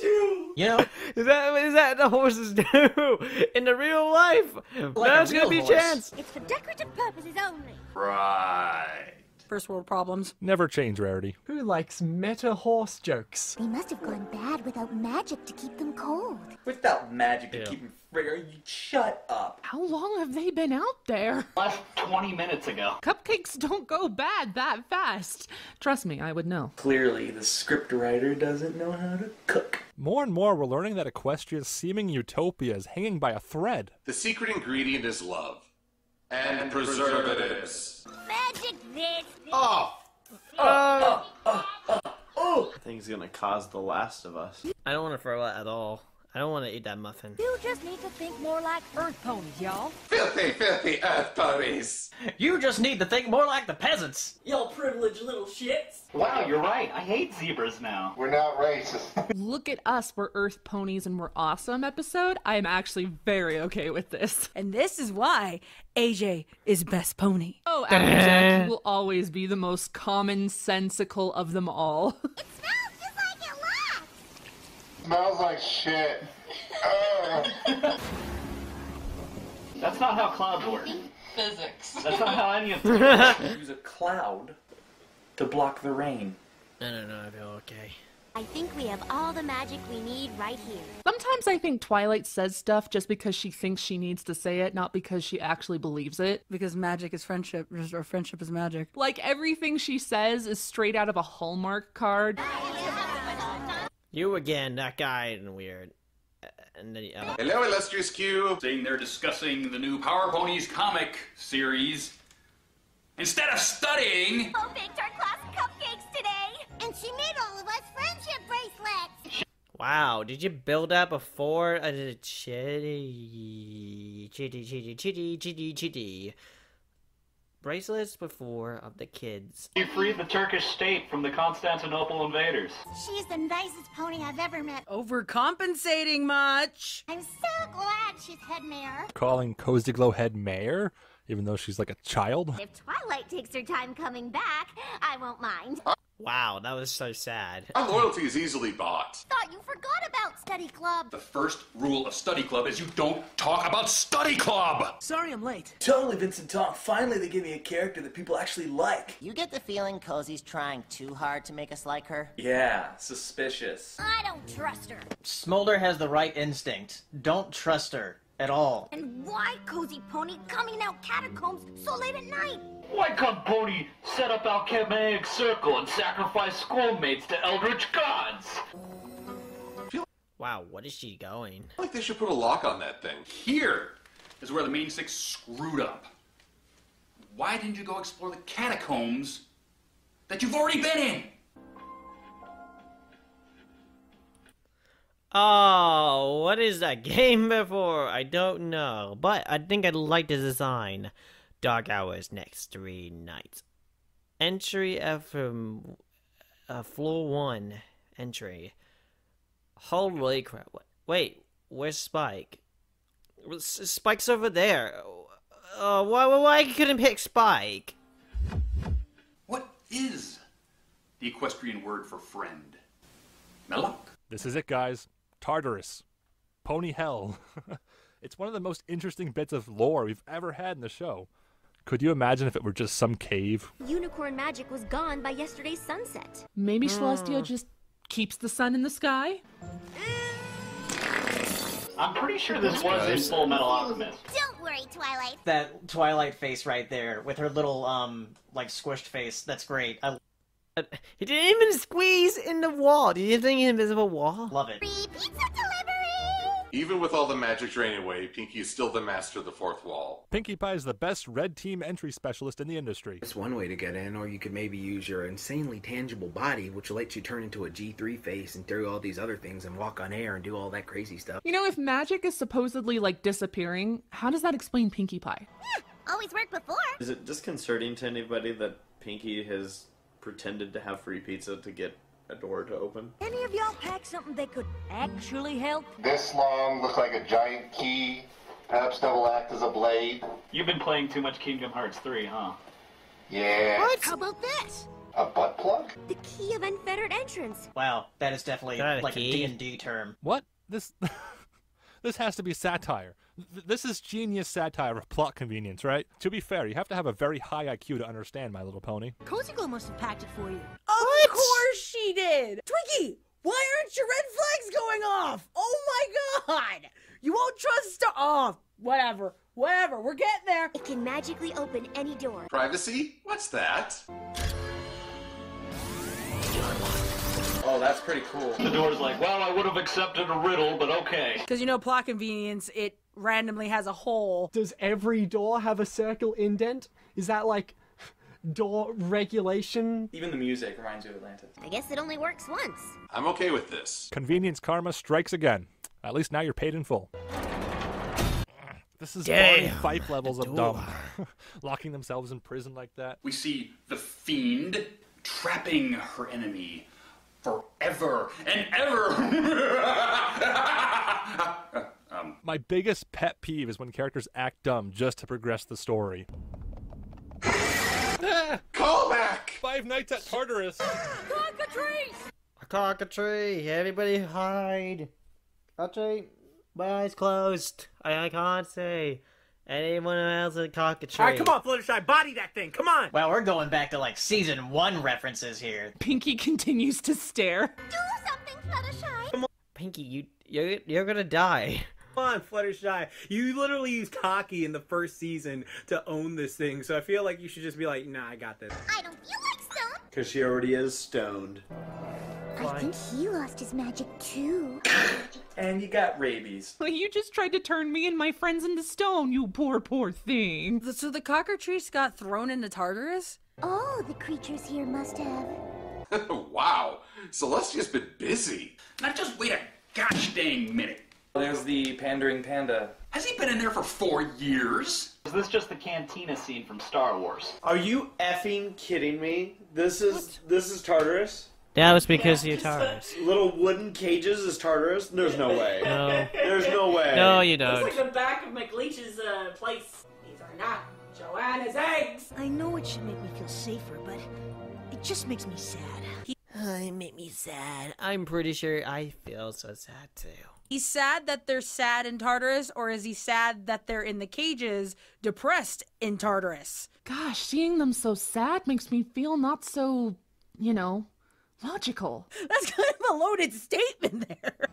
Speaker 19: This is something that the horses do.
Speaker 14: You know,
Speaker 1: Is that is that the horses do in the real life? There's gonna be a
Speaker 14: horse.
Speaker 1: chance.
Speaker 13: It's for decorative purposes only.
Speaker 2: Right.
Speaker 12: First world problems.
Speaker 9: never change rarity.
Speaker 5: Who likes meta horse jokes?
Speaker 13: They must have gone bad without magic to keep them cold.
Speaker 7: Without magic to
Speaker 1: Yeah.
Speaker 7: keep him frigger, you shut up.
Speaker 10: How long have they been out there?
Speaker 3: Last 20 minutes ago.
Speaker 10: Cupcakes don't go bad that fast. Trust me, I would know.
Speaker 7: Clearly, the script writer doesn't know how to cook.
Speaker 9: More and more, we're learning that Equestria's seeming utopia is hanging by a thread.
Speaker 2: The secret ingredient is love. And, preservatives.
Speaker 13: Magic this.
Speaker 2: Oh!
Speaker 6: I think he's gonna cause The Last of Us.
Speaker 1: I don't want to throw it at all. I don't want to eat that muffin.
Speaker 18: You just need to think more like Earth ponies, y'all.
Speaker 2: Filthy, filthy earth ponies!
Speaker 14: you just need to think more like the peasants.
Speaker 19: Y'all privileged little shits.
Speaker 3: Wow, you're right. I hate zebras now.
Speaker 4: We're not racist.
Speaker 10: Look at us, we're Earth ponies and we're awesome episode. I am actually very okay with this.
Speaker 12: And this is why AJ is best pony.
Speaker 10: Oh, Applejack will always be the most commonsensical of them all.
Speaker 4: Smells like shit.
Speaker 3: That's not how clouds work.
Speaker 15: Physics.
Speaker 3: That's not how any of them.
Speaker 7: Use a cloud to block the rain.
Speaker 1: I don't know. I feel okay.
Speaker 13: I think we have all the magic we need right here.
Speaker 10: Sometimes I think Twilight says stuff just because she thinks she needs to say it, not because she actually believes it.
Speaker 12: Because magic is friendship, or friendship is magic.
Speaker 10: Like everything she says is straight out of a Hallmark card.
Speaker 1: You again, that guy and weird. Uh, And then uh,
Speaker 2: Hello, illustrious Q.
Speaker 8: Saying they're discussing the new Power Ponies comic series. Instead of studying,
Speaker 13: Bo baked our class cupcakes today, and she made all of us friendship bracelets.
Speaker 1: wow, did you build that before? I did a chitty, chitty, chitty, chitty, chitty, chitty. Bracelets before of the kids.
Speaker 3: You freed the Turkish state from the Constantinople invaders.
Speaker 13: She's the nicest pony I've ever met.
Speaker 12: Overcompensating much.
Speaker 13: I'm so glad she's head mayor.
Speaker 9: Calling Cozy Glow head mayor, even though she's like a child.
Speaker 13: If Twilight takes her time coming back, I won't mind.
Speaker 1: Wow, that was so sad.
Speaker 2: Our loyalty is easily bought.
Speaker 13: Thought you forgot about study club.
Speaker 8: the first rule of Study Club is you don't talk about Study Club!
Speaker 12: Sorry I'm late.
Speaker 7: Totally, Vincent Talk. Finally, they give me a character that people actually like.
Speaker 16: You get the feeling Cozy's trying too hard to make us like her?
Speaker 7: Yeah, suspicious.
Speaker 13: I don't trust her.
Speaker 14: Smolder has the right instinct. Don't trust her at all.
Speaker 13: And why Cozy Pony coming out catacombs so late at night?
Speaker 3: Why can't Pony set up alchemic circle and sacrifice schoolmates to eldritch gods?
Speaker 1: Wow, what is she going?
Speaker 2: I think they should put a lock on that thing.
Speaker 8: Here is where the main six screwed up. Why didn't you go explore the catacombs that you've already been in?
Speaker 1: Oh, what is that game before? I don't know, but I think I like the design. Dark hours next three nights. Entry F from uh, floor one. Entry. Holy crap! Wait, Where's Spike? Spike's over there. Uh, why, why, why couldn't pick Spike?
Speaker 8: What is the equestrian word for friend? Melloc.
Speaker 9: This is it, guys. Tartarus. Pony Hell. it's one of the most interesting bits of lore we've ever had in the show. Could you imagine if it were just some cave?
Speaker 13: Unicorn magic was gone by yesterday's sunset.
Speaker 10: Maybe Celestia just keeps the sun in the sky?
Speaker 3: I'm pretty sure this was in Full Metal Alchemist.
Speaker 13: Don't worry, Twilight.
Speaker 14: That Twilight face right there with her little um like squished face. That's great. I
Speaker 1: He didn't even squeeze in the wall. Do you think invisible wall?
Speaker 14: love it.
Speaker 13: Free pizza delivery!
Speaker 2: Even with all the magic draining away, Pinkie is still the master of the fourth wall.
Speaker 9: Pinkie Pie is the best red team entry specialist in the industry.
Speaker 17: It's one way to get in, or you could maybe use your insanely tangible body, which lets you turn into a G3 face and do all these other things and walk on air and do all that crazy stuff.
Speaker 10: You know, if magic is supposedly like disappearing, how does that explain Pinkie Pie?
Speaker 13: Always worked before.
Speaker 6: Is it disconcerting to anybody that Pinkie has pretended to have free pizza to get a door to open?
Speaker 18: Any of y'all pack something that could actually help?
Speaker 4: This long, looks like a giant key. Perhaps double act as a blade.
Speaker 3: You've been playing too much Kingdom Hearts 3, huh?
Speaker 4: Yeah. What?
Speaker 13: How about this?
Speaker 4: A butt plug?
Speaker 13: The key of unfettered entrance.
Speaker 14: Wow, that is definitely
Speaker 1: Got a
Speaker 14: like a? D&D term.
Speaker 9: What? This this has to be satire. Th- This is genius satire of plot convenience, right? To be fair, you have to have a very high IQ to understand My Little Pony.
Speaker 18: Cozy Glow must have packed it for you.
Speaker 19: Of course she did. Twinkie, why aren't your red flags going off? Oh my god! You won't trust Star. Oh, whatever, whatever. We're getting there.
Speaker 13: It can magically open any door.
Speaker 2: Privacy? What's that?
Speaker 7: Oh, that's pretty cool.
Speaker 3: The door's like, well, I would have accepted a riddle, but okay.
Speaker 12: Because you know, plot convenience, it randomly has a hole.
Speaker 5: Does every door have a circle indent? Is that like door regulation?
Speaker 7: Even the music reminds you of Atlantis.
Speaker 13: I guess it only works once.
Speaker 2: I'm okay with this.
Speaker 9: Convenience karma strikes again. At least now you're paid in full. This is
Speaker 1: Damn,
Speaker 9: Barney Fife levels of dumb. Locking themselves in prison like that.
Speaker 8: We see the fiend trapping her enemy forever and ever. um,
Speaker 9: My biggest pet peeve is when characters act dumb just to progress the story.
Speaker 2: Call back!
Speaker 9: Five Nights at Tartarus.
Speaker 1: A cockatrice! Everybody hide! Cockatrice, my eyes closed. I, I can't see. Anyone else a cockatrice?
Speaker 17: All right, come on, Fluttershy, body that thing. Come on.
Speaker 14: Wow, we're going back to like season one references here.
Speaker 10: Pinkie continues to stare.
Speaker 13: Do something, Fluttershy.
Speaker 1: Come on. Pinkie, you you're you're gonna die.
Speaker 17: Come on, Fluttershy. You literally used Cocky in the first season to own this thing, so I feel like you should just be like, nah, I got this.
Speaker 13: I don't feel like stone.
Speaker 6: Because she already is stoned.
Speaker 13: I think he lost his magic too.
Speaker 7: And you got rabies.
Speaker 10: You just tried to turn me and my friends into stone, you poor, poor thing.
Speaker 12: So the cockatrice got thrown into Tartarus?
Speaker 13: All the creatures here must have.
Speaker 2: wow, Celestia's been busy.
Speaker 8: now just wait a gosh dang minute.
Speaker 7: There's the pandering panda.
Speaker 8: Has he been in there for four years?
Speaker 3: Is this just the cantina scene from Star Wars?
Speaker 6: Are you effing kidding me? This is this is Tartarus.
Speaker 1: That was because you're Tartarus.
Speaker 6: Little wooden cages is Tartarus. There's no way.
Speaker 1: No.
Speaker 6: There's no way.
Speaker 1: No, you don't.
Speaker 19: It's like the back of McLeach's uh, place. These are not Joanna's eggs.
Speaker 18: I know it should make me feel safer, but it just makes me sad.
Speaker 1: It made me sad. I'm pretty sure I feel so sad too.
Speaker 12: He's sad that they're sad in Tartarus, or is he sad that they're in the cages, depressed in Tartarus?
Speaker 10: Gosh, seeing them so sad makes me feel not so, you know, logical.
Speaker 12: That's kind of a loaded statement there.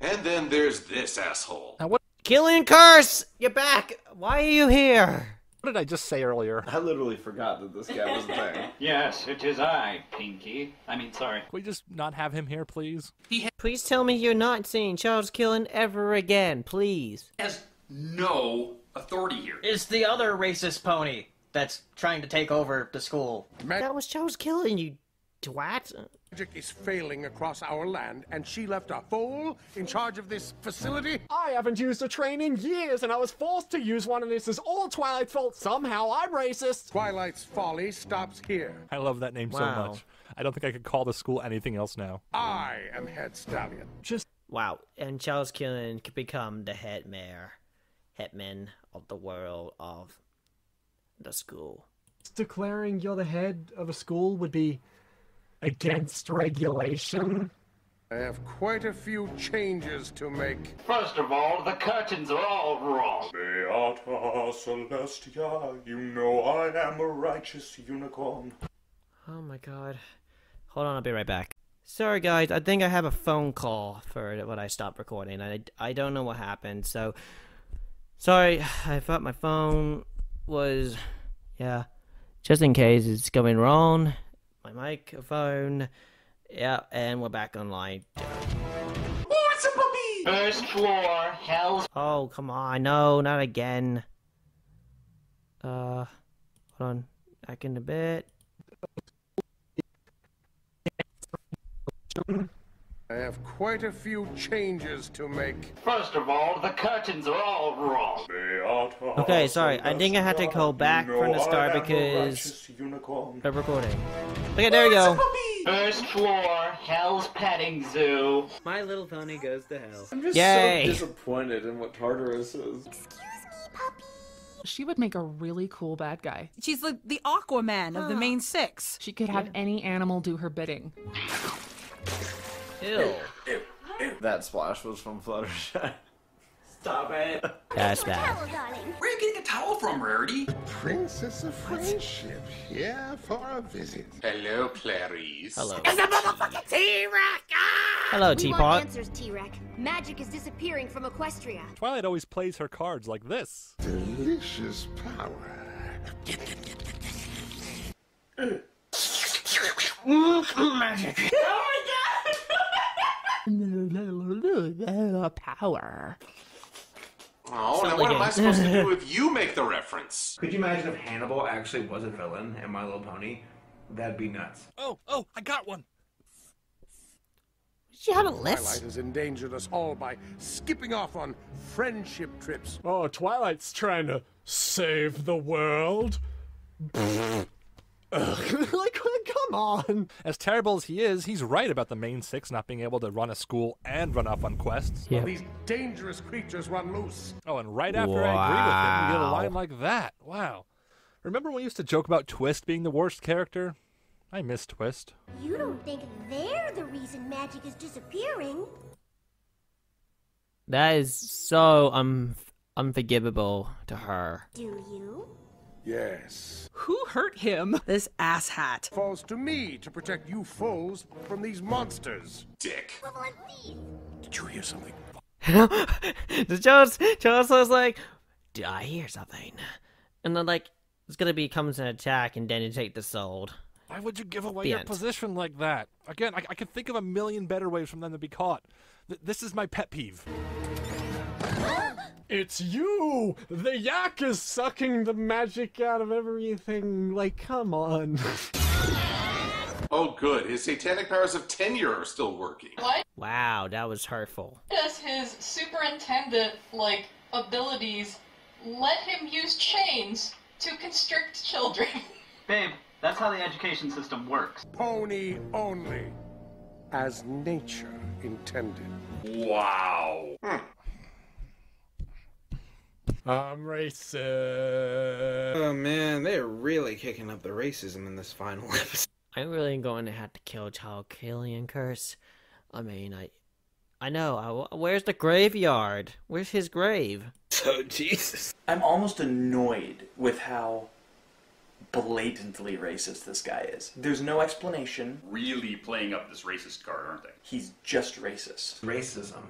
Speaker 2: And then there's this asshole.
Speaker 9: Now what?
Speaker 1: Killing Curse! You're back! Why are you here?
Speaker 9: What did I just say earlier?
Speaker 6: I literally forgot that this guy was there.
Speaker 3: Yes, it is I, Pinkie. I mean, sorry.
Speaker 9: Can we just not have him here, please?
Speaker 1: He Please tell me you're not seeing Charles Killing ever again, please.
Speaker 8: Has no authority here.
Speaker 14: It's the other racist pony that's trying to take over the school.
Speaker 1: That was Charles Killing, you twat.
Speaker 20: Magic is failing across our land, and she left a fool in charge of this facility?
Speaker 5: I haven't used a train in years, and I was forced to use one, and this is all Twilight's fault. Somehow I'm racist.
Speaker 20: Twilight's folly stops here.
Speaker 9: I love that name so much. I don't think I could call the school anything else now.
Speaker 20: I am head stallion.
Speaker 5: Just
Speaker 1: Wow, and Charles Killen could become the head mayor, headman of the world of the school.
Speaker 5: Declaring you're the head of a school would be against regulation.
Speaker 20: I have quite a few changes to make.
Speaker 3: First of all, the curtains are all wrong.
Speaker 2: Beata Celestia, you know I am a righteous unicorn.
Speaker 1: Oh my god. Hold on, I'll be right back. Sorry guys, I think I have a phone call for when I stopped recording. I, I don't know what happened, so sorry. I thought my phone was yeah, just in case it's going wrong. My microphone, yeah, and we're back online.
Speaker 8: Oh, it's a puppy!
Speaker 3: First floor, hell's.
Speaker 1: Oh come on, no, not again. Uh, hold on, back in a bit.
Speaker 20: I have quite a few changes to make.
Speaker 3: First of all, the curtains are all wrong.
Speaker 1: Okay, sorry. I think I had to go back from the start
Speaker 2: I am a
Speaker 1: because
Speaker 2: righteous unicorn.
Speaker 1: the recording. Okay, there we go.
Speaker 3: First floor, Hell's Petting Zoo.
Speaker 17: My Little Pony goes to hell.
Speaker 6: I'm just
Speaker 1: Yay.
Speaker 6: so disappointed in what Tartarus is. Excuse me, puppy.
Speaker 10: She would make a really cool bad guy.
Speaker 19: She's like the Aquaman of the ah. main six.
Speaker 10: She could have any animal do her bidding.
Speaker 1: Ew.
Speaker 6: That splash was from Fluttershy.
Speaker 3: Stop it.
Speaker 1: That's bad.
Speaker 8: Where are you getting a towel from, Rarity?
Speaker 20: Princess of Friendship, here for a visit.
Speaker 2: Hello, Clarice.
Speaker 1: Hello.
Speaker 13: It's a motherfucking T-Rex! Ah!
Speaker 1: Hello,
Speaker 21: we want
Speaker 1: Teapot.
Speaker 21: answers, T-Rex. Magic is disappearing from Equestria.
Speaker 9: Twilight always plays her cards like this.
Speaker 20: Delicious power.
Speaker 3: Magic.
Speaker 10: Power.
Speaker 2: Oh,
Speaker 1: Sound
Speaker 2: now what
Speaker 1: like
Speaker 2: am I supposed to do if you make the reference?
Speaker 11: Could you imagine if Hannibal actually was a villain in My Little Pony? That'd be nuts.
Speaker 9: Oh, oh, I got one.
Speaker 1: You have a list.
Speaker 20: Twilight has endangered us all by skipping off on friendship trips.
Speaker 5: Oh, Twilight's trying to save the world. Ugh, like, come on.
Speaker 9: As terrible as he is, he's right about the main six not being able to run a school and run off on quests.
Speaker 20: While these dangerous creatures run loose.
Speaker 9: Oh, and right after I agree with him, you get a line like that. Wow. Remember when we used to joke about Twist being the worst character? I miss Twist.
Speaker 13: You don't think they're the reason magic is disappearing?
Speaker 1: That is so un- unforgivable to her.
Speaker 13: Do you?
Speaker 20: Yes.
Speaker 10: Who hurt him?
Speaker 19: This asshat.
Speaker 20: Falls to me to protect you foes from these monsters.
Speaker 2: Dick.
Speaker 20: Did you hear something?
Speaker 1: the Charles, Charles was like, "Did I hear something?" And then like, it's gonna be comes an attack, and then you take the sword.
Speaker 9: Why would you give away
Speaker 1: The
Speaker 9: your
Speaker 1: end.
Speaker 9: position like that? Again, I, I can think of a million better ways for them to be caught. Th- this is my pet peeve.
Speaker 5: It's you! The yak is sucking the magic out of everything. Like, come on.
Speaker 2: Oh, good. His satanic powers of tenure are still working.
Speaker 15: What
Speaker 1: Wow, that was hurtful.
Speaker 15: does his superintendent, like, abilities let him use chains to constrict children?
Speaker 3: Babe, that's how the education system works.
Speaker 20: Pony only. As nature intended.
Speaker 2: Wow. Hmm.
Speaker 5: I'm racist.
Speaker 17: Oh man, they're really kicking up the racism in this final episode.
Speaker 1: I'm really going to have to kill Child Killian Curse. I mean, I, I know. I, where's the graveyard? Where's his grave?
Speaker 17: Oh Jesus.
Speaker 3: I'm almost annoyed with how blatantly racist this guy is. There's no explanation.
Speaker 8: Really playing up this racist card, aren't they?
Speaker 3: He's just racist.
Speaker 17: Racism.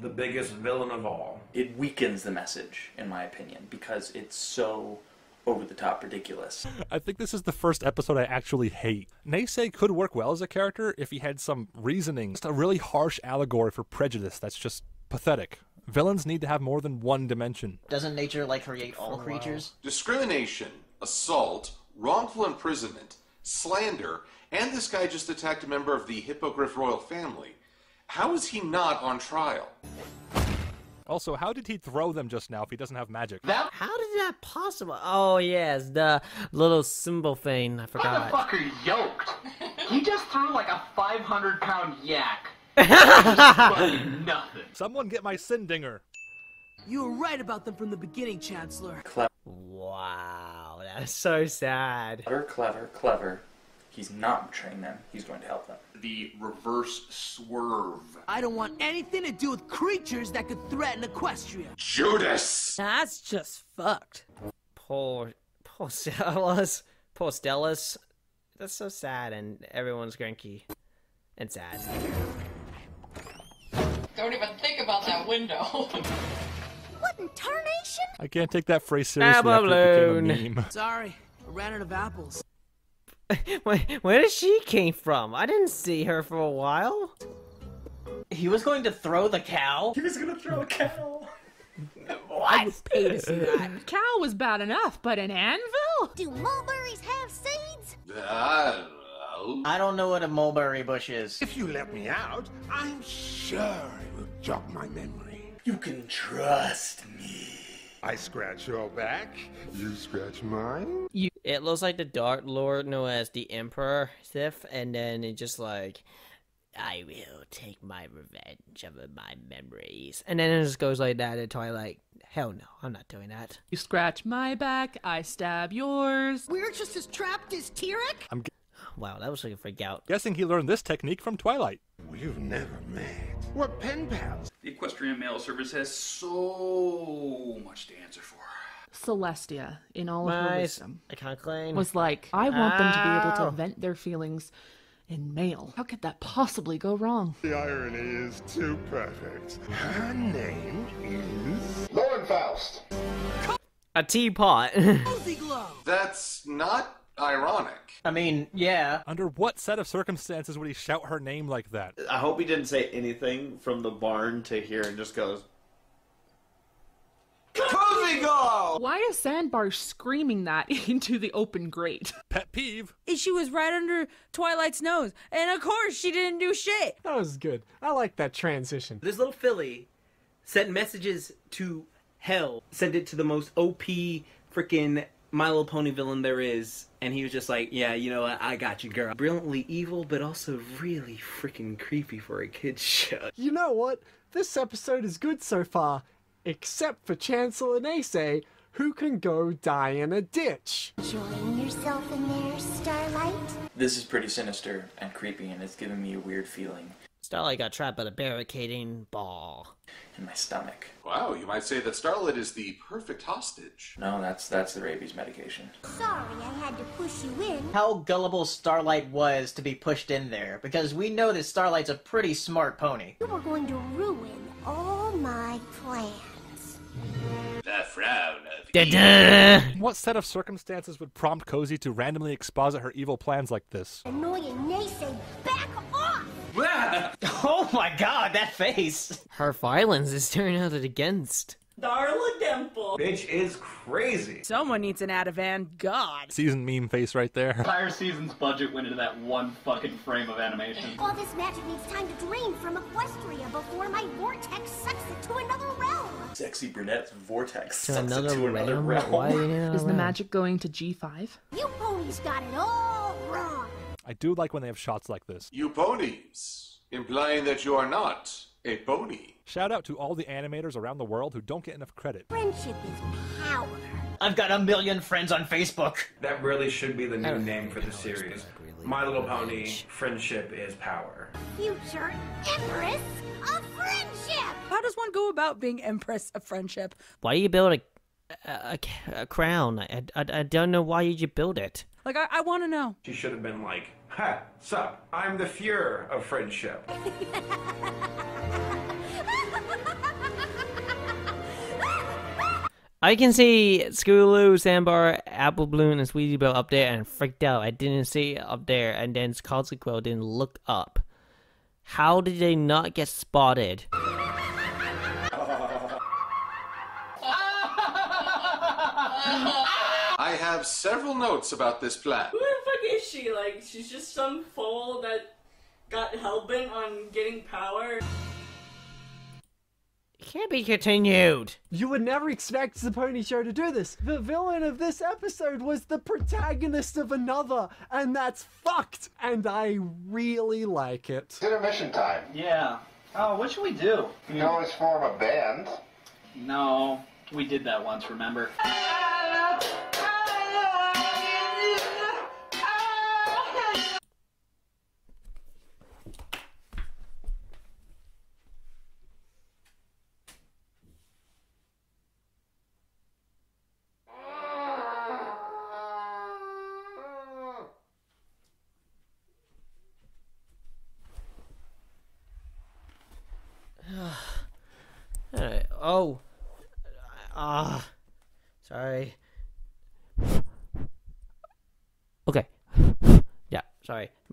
Speaker 17: The biggest villain of all.
Speaker 3: It weakens the message, in my opinion, because it's so over the top ridiculous.
Speaker 9: I think this is the first episode I actually hate. Neighsay could work well as a character if he had some reasoning. Just a really harsh allegory for prejudice that's just pathetic. Villains need to have more than one dimension.
Speaker 14: Doesn't nature like create all creatures?
Speaker 2: Discrimination, assault, wrongful imprisonment, slander, and this guy just attacked a member of the Hippogriff royal family. How is he not on trial?
Speaker 9: Also, how did he throw them just now if he doesn't have magic?
Speaker 1: How did that possible? Oh yes, the little symbol thing. I forgot.
Speaker 3: Motherfucker yoked. he just threw like a 500 pound yak
Speaker 7: nothing.
Speaker 9: Someone get my sin dinger.
Speaker 22: You were right about them from the beginning, Chancellor.
Speaker 1: Wow, that's so sad.
Speaker 7: Clever, clever, clever. He's not betraying them. He's going to help them.
Speaker 8: The reverse swerve.
Speaker 22: I don't want anything to do with creatures that could threaten Equestria.
Speaker 2: Judas!
Speaker 19: That's just fucked.
Speaker 1: Poor, poor Stella's, poor Stella's. That's so sad, and everyone's cranky and sad.
Speaker 15: Don't even think about that window.
Speaker 13: What in tarnation?
Speaker 9: I can't take that phrase seriously
Speaker 1: Apple
Speaker 9: after it became a meme.
Speaker 22: Sorry, I ran out of apples.
Speaker 1: Where, where did she came from? I didn't see her for a while.
Speaker 14: He was going to throw the cow.
Speaker 7: He was going to throw a cow.
Speaker 19: I would pay to see that.
Speaker 10: Cow was bad enough, but an anvil?
Speaker 13: Do mulberries have seeds?
Speaker 2: I don't know.
Speaker 14: I don't know what a mulberry bush is.
Speaker 20: If you let me out, I'm sure it will jog my memory.
Speaker 7: You can trust me.
Speaker 20: I scratch your back, you scratch mine.
Speaker 1: You, it looks like the Dark Lord known as the Emperor Sith, and then it just like, I will take my revenge over my memories, and then it just goes like that at Twilight. Hell no, I'm not doing that.
Speaker 10: You scratch my back, I stab yours.
Speaker 22: We're just as trapped as Tirek?
Speaker 9: I'm gu-
Speaker 1: Wow, that was like a freak out.
Speaker 9: guessing he learned this technique from Twilight.
Speaker 20: We've never met. We're pen pals.
Speaker 8: The Equestrian Mail Service has so much to answer for.
Speaker 10: Celestia, in all of her
Speaker 1: wisdom, I
Speaker 10: wisdom,
Speaker 1: iconic lane
Speaker 10: was like, I want them to be able to vent their feelings in mail. How could that possibly go wrong?
Speaker 20: The irony is too perfect. Her name is.
Speaker 4: Lauren Faust.
Speaker 1: a teapot.
Speaker 2: That's not ironic.
Speaker 14: I mean, yeah.
Speaker 9: Under what set of circumstances would he shout her name like that?
Speaker 6: I hope he didn't say anything from the barn to here and just goes. Cozy Glow!
Speaker 10: Why is Sandbar screaming that into the open grate?
Speaker 9: Pet peeve.
Speaker 19: She was right under Twilight's nose, and of course she didn't do shit.
Speaker 5: That was good. I like that transition.
Speaker 17: This little filly sent messages to hell, sent it to the most OP freaking My Little Pony villain there is, and he was just like, "Yeah, you know what? I got you, girl." Brilliantly evil, but also really freaking creepy for a kid's show.
Speaker 5: You know what? This episode is good so far, except for Chancellor Nace, who can go die in a ditch.
Speaker 13: Enjoying yourself in there, Starlight?
Speaker 7: This is pretty sinister and creepy, and it's giving me a weird feeling
Speaker 1: Starlight got trapped by the barricading ball.
Speaker 7: in my stomach.
Speaker 2: Wow, you might say that Starlight is the perfect hostage.
Speaker 7: No, that's that's the rabies medication.
Speaker 13: Sorry I had to push you in.
Speaker 14: How gullible Starlight was to be pushed in there, because we know that Starlight's a pretty smart pony.
Speaker 13: You were going to ruin all my plans.
Speaker 2: The frown of
Speaker 1: Da-da!
Speaker 9: What set of circumstances would prompt Cozy to randomly exposit her evil plans like this?
Speaker 13: Annoying Nace, back off!
Speaker 14: Oh my god, that face!
Speaker 1: Her violence is turning out against.
Speaker 12: Darla Dimple.
Speaker 11: Bitch is crazy.
Speaker 19: Someone needs an Ativan. God.
Speaker 9: Season meme face right there.
Speaker 3: Entire season's budget went into that one fucking frame of animation.
Speaker 13: All this magic needs time to drain from Equestria before my vortex sucks it to another realm.
Speaker 7: Sexy brunette's vortex
Speaker 1: To
Speaker 7: sucks it
Speaker 1: another
Speaker 7: to another
Speaker 1: realm?
Speaker 7: realm.
Speaker 1: Why do you need
Speaker 10: Is the
Speaker 1: realm?
Speaker 10: magic going to G5?
Speaker 13: You ponies got it all wrong.
Speaker 9: I do like when they have shots like this.
Speaker 2: You ponies, implying that you are not a pony.
Speaker 9: Shout out to all the animators around the world who don't get enough credit.
Speaker 13: Friendship is power.
Speaker 14: I've got a million friends on Facebook.
Speaker 11: That really should be the new name for the series. My Little Pony, Friendship is Power.
Speaker 13: Future Empress of Friendship.
Speaker 19: How does one go about being Empress of Friendship?
Speaker 1: Why do you build a, a, a, a crown? I, I, I don't know why you build it.
Speaker 19: Like, I, I want to know.
Speaker 11: She should have been like, Ha, sup, I'm the Fuhrer of Friendship.
Speaker 1: I can see Scootaloo, Sandbar, Apple Bloom, and Sweetie Belle up there and freaked out. I didn't see it up there, and then Consequel didn't look up. How did they not get spotted?
Speaker 2: I have several notes about this plan.
Speaker 12: Who the fuck is she? Like, she's just some fool that got hellbent on getting power.
Speaker 1: You Can't be continued.
Speaker 5: You would never expect the Pony Show to do this. The villain of this episode was the protagonist of another, and that's fucked. And I really like it.
Speaker 4: It's intermission time.
Speaker 3: Yeah. Oh, what should we do?
Speaker 4: You can always form a band.
Speaker 3: No, we did that once, remember?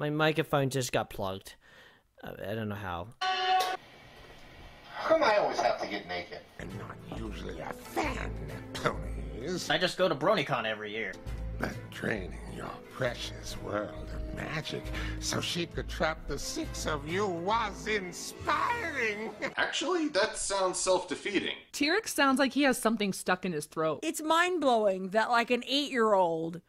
Speaker 1: My microphone just got plugged. I don't know how.
Speaker 4: How come I always have to get naked?
Speaker 20: I'm not usually a fan of ponies.
Speaker 14: I just go to BronyCon every year.
Speaker 20: But training your precious world of magic so she could trap the six of you was inspiring.
Speaker 2: Actually, that sounds self defeating.
Speaker 10: Tirek sounds like he has something stuck in his throat.
Speaker 19: It's mind blowing that like an eight year old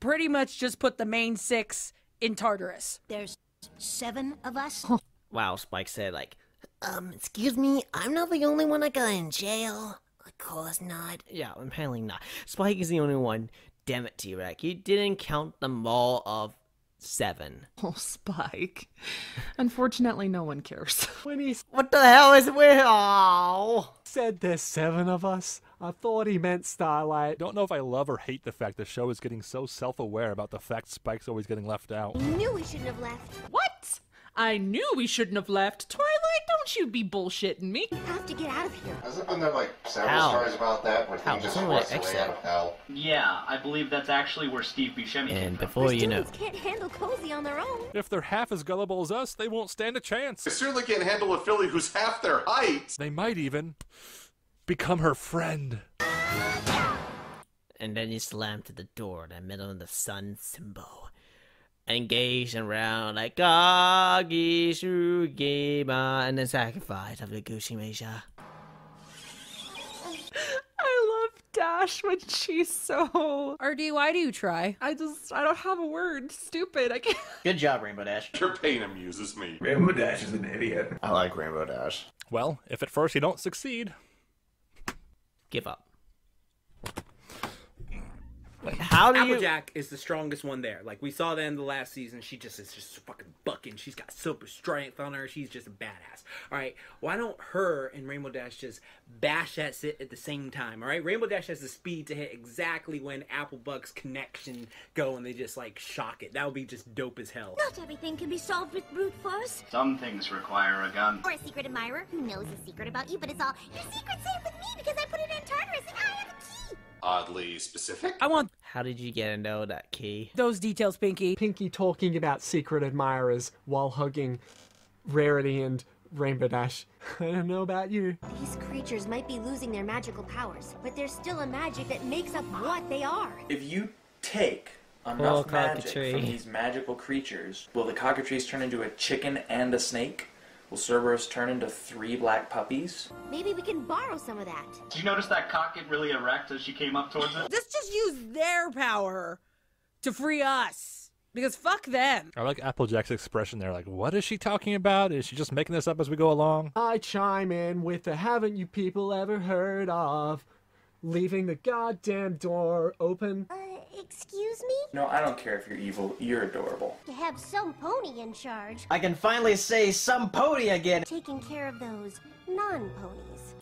Speaker 19: pretty much just put the main six in Tartarus.
Speaker 13: There's seven of us.
Speaker 1: Wow, Spike said, like,
Speaker 13: Um, excuse me, I'm not the only one that got in jail. Of course not.
Speaker 1: yeah, apparently not. Spike is the only one. Damn it, T-Rex. You didn't count them all of seven.
Speaker 10: Oh, Spike. Unfortunately, no one cares.
Speaker 5: When he
Speaker 1: What the hell is with... Oh!
Speaker 5: said there's seven of us, I thought he meant Starlight.
Speaker 9: Don't know if I love or hate the fact the show is getting so self-aware about the fact Spike's always getting left out.
Speaker 13: We Knew we shouldn't have left.
Speaker 10: What? I knew we shouldn't have left. Twilight, don't you be bullshitting me.
Speaker 13: We have to get out of here.
Speaker 4: Hasn't been there like several
Speaker 1: How?
Speaker 4: stories about that where
Speaker 1: How?
Speaker 4: things just
Speaker 1: It's only
Speaker 4: force
Speaker 1: an
Speaker 4: way out of hell?
Speaker 3: Yeah, I believe that's actually where Steve Buscemi came
Speaker 1: And
Speaker 3: from.
Speaker 1: before you know...
Speaker 13: Students can't handle cozy on their own.
Speaker 9: If they're half as gullible as us, they won't stand a chance.
Speaker 2: I certainly can't handle a filly who's half their height.
Speaker 9: They might even become her friend.
Speaker 1: And then he slammed to the door in the middle of the sun symbol. Engaged around like Gagi Shugima and the sacrifice of the Gucci Meisha.
Speaker 10: I love Dash when she's so.
Speaker 19: RD, why do you try?
Speaker 10: I just. I don't have a word. Stupid. I can't.
Speaker 14: Good job, Rainbow Dash.
Speaker 2: Your pain amuses me.
Speaker 11: Rainbow Dash is an idiot.
Speaker 6: I like Rainbow Dash.
Speaker 9: Well, if at first you don't succeed,
Speaker 1: Give up. Wait, how do you...
Speaker 17: Applejack is the strongest one there. Like we saw that in the last season. She just is just fucking bucking. She's got super strength on her. She's just a badass. All right. Why don't her and Rainbow Dash just bash that shit at the same time? All right. Rainbow Dash has the speed to hit exactly when Applebuck's connection go, and they just like shock it. That would be just dope as hell.
Speaker 13: Not everything can be solved with brute force.
Speaker 3: Some things require a gun.
Speaker 13: Or a secret admirer who knows a secret about you, but it's all your secret's safe with me because I put it in Tartarus and I have a key.
Speaker 2: Oddly specific.
Speaker 19: I want
Speaker 1: How did you get to know that key?
Speaker 19: those details, Pinkie.
Speaker 5: Pinkie talking about secret admirers while hugging Rarity and Rainbow Dash. I don't know about you.
Speaker 13: These creatures might be losing their magical powers, but there's still a magic that makes up what they are.
Speaker 23: If you take
Speaker 1: Oh,
Speaker 23: enough magic from these magical creatures, will the cockatrice turn into a chicken and a snake? Will Cerberus turn into three black puppies?
Speaker 13: Maybe we can borrow some of that.
Speaker 3: Did you notice that cock get really erect as she came up towards it?
Speaker 19: Let's just use their power to free us. Because fuck them.
Speaker 9: I like Applejack's expression there. Like, what is she talking about? Is she just making this up as we go along?
Speaker 5: I chime in with the haven't you people ever heard of leaving the goddamn door open?
Speaker 13: Excuse me?
Speaker 23: No, I don't care if you're evil. You're adorable.
Speaker 13: To have some pony in charge,
Speaker 14: I can finally say some pony again.
Speaker 13: taking care of those non-ponies.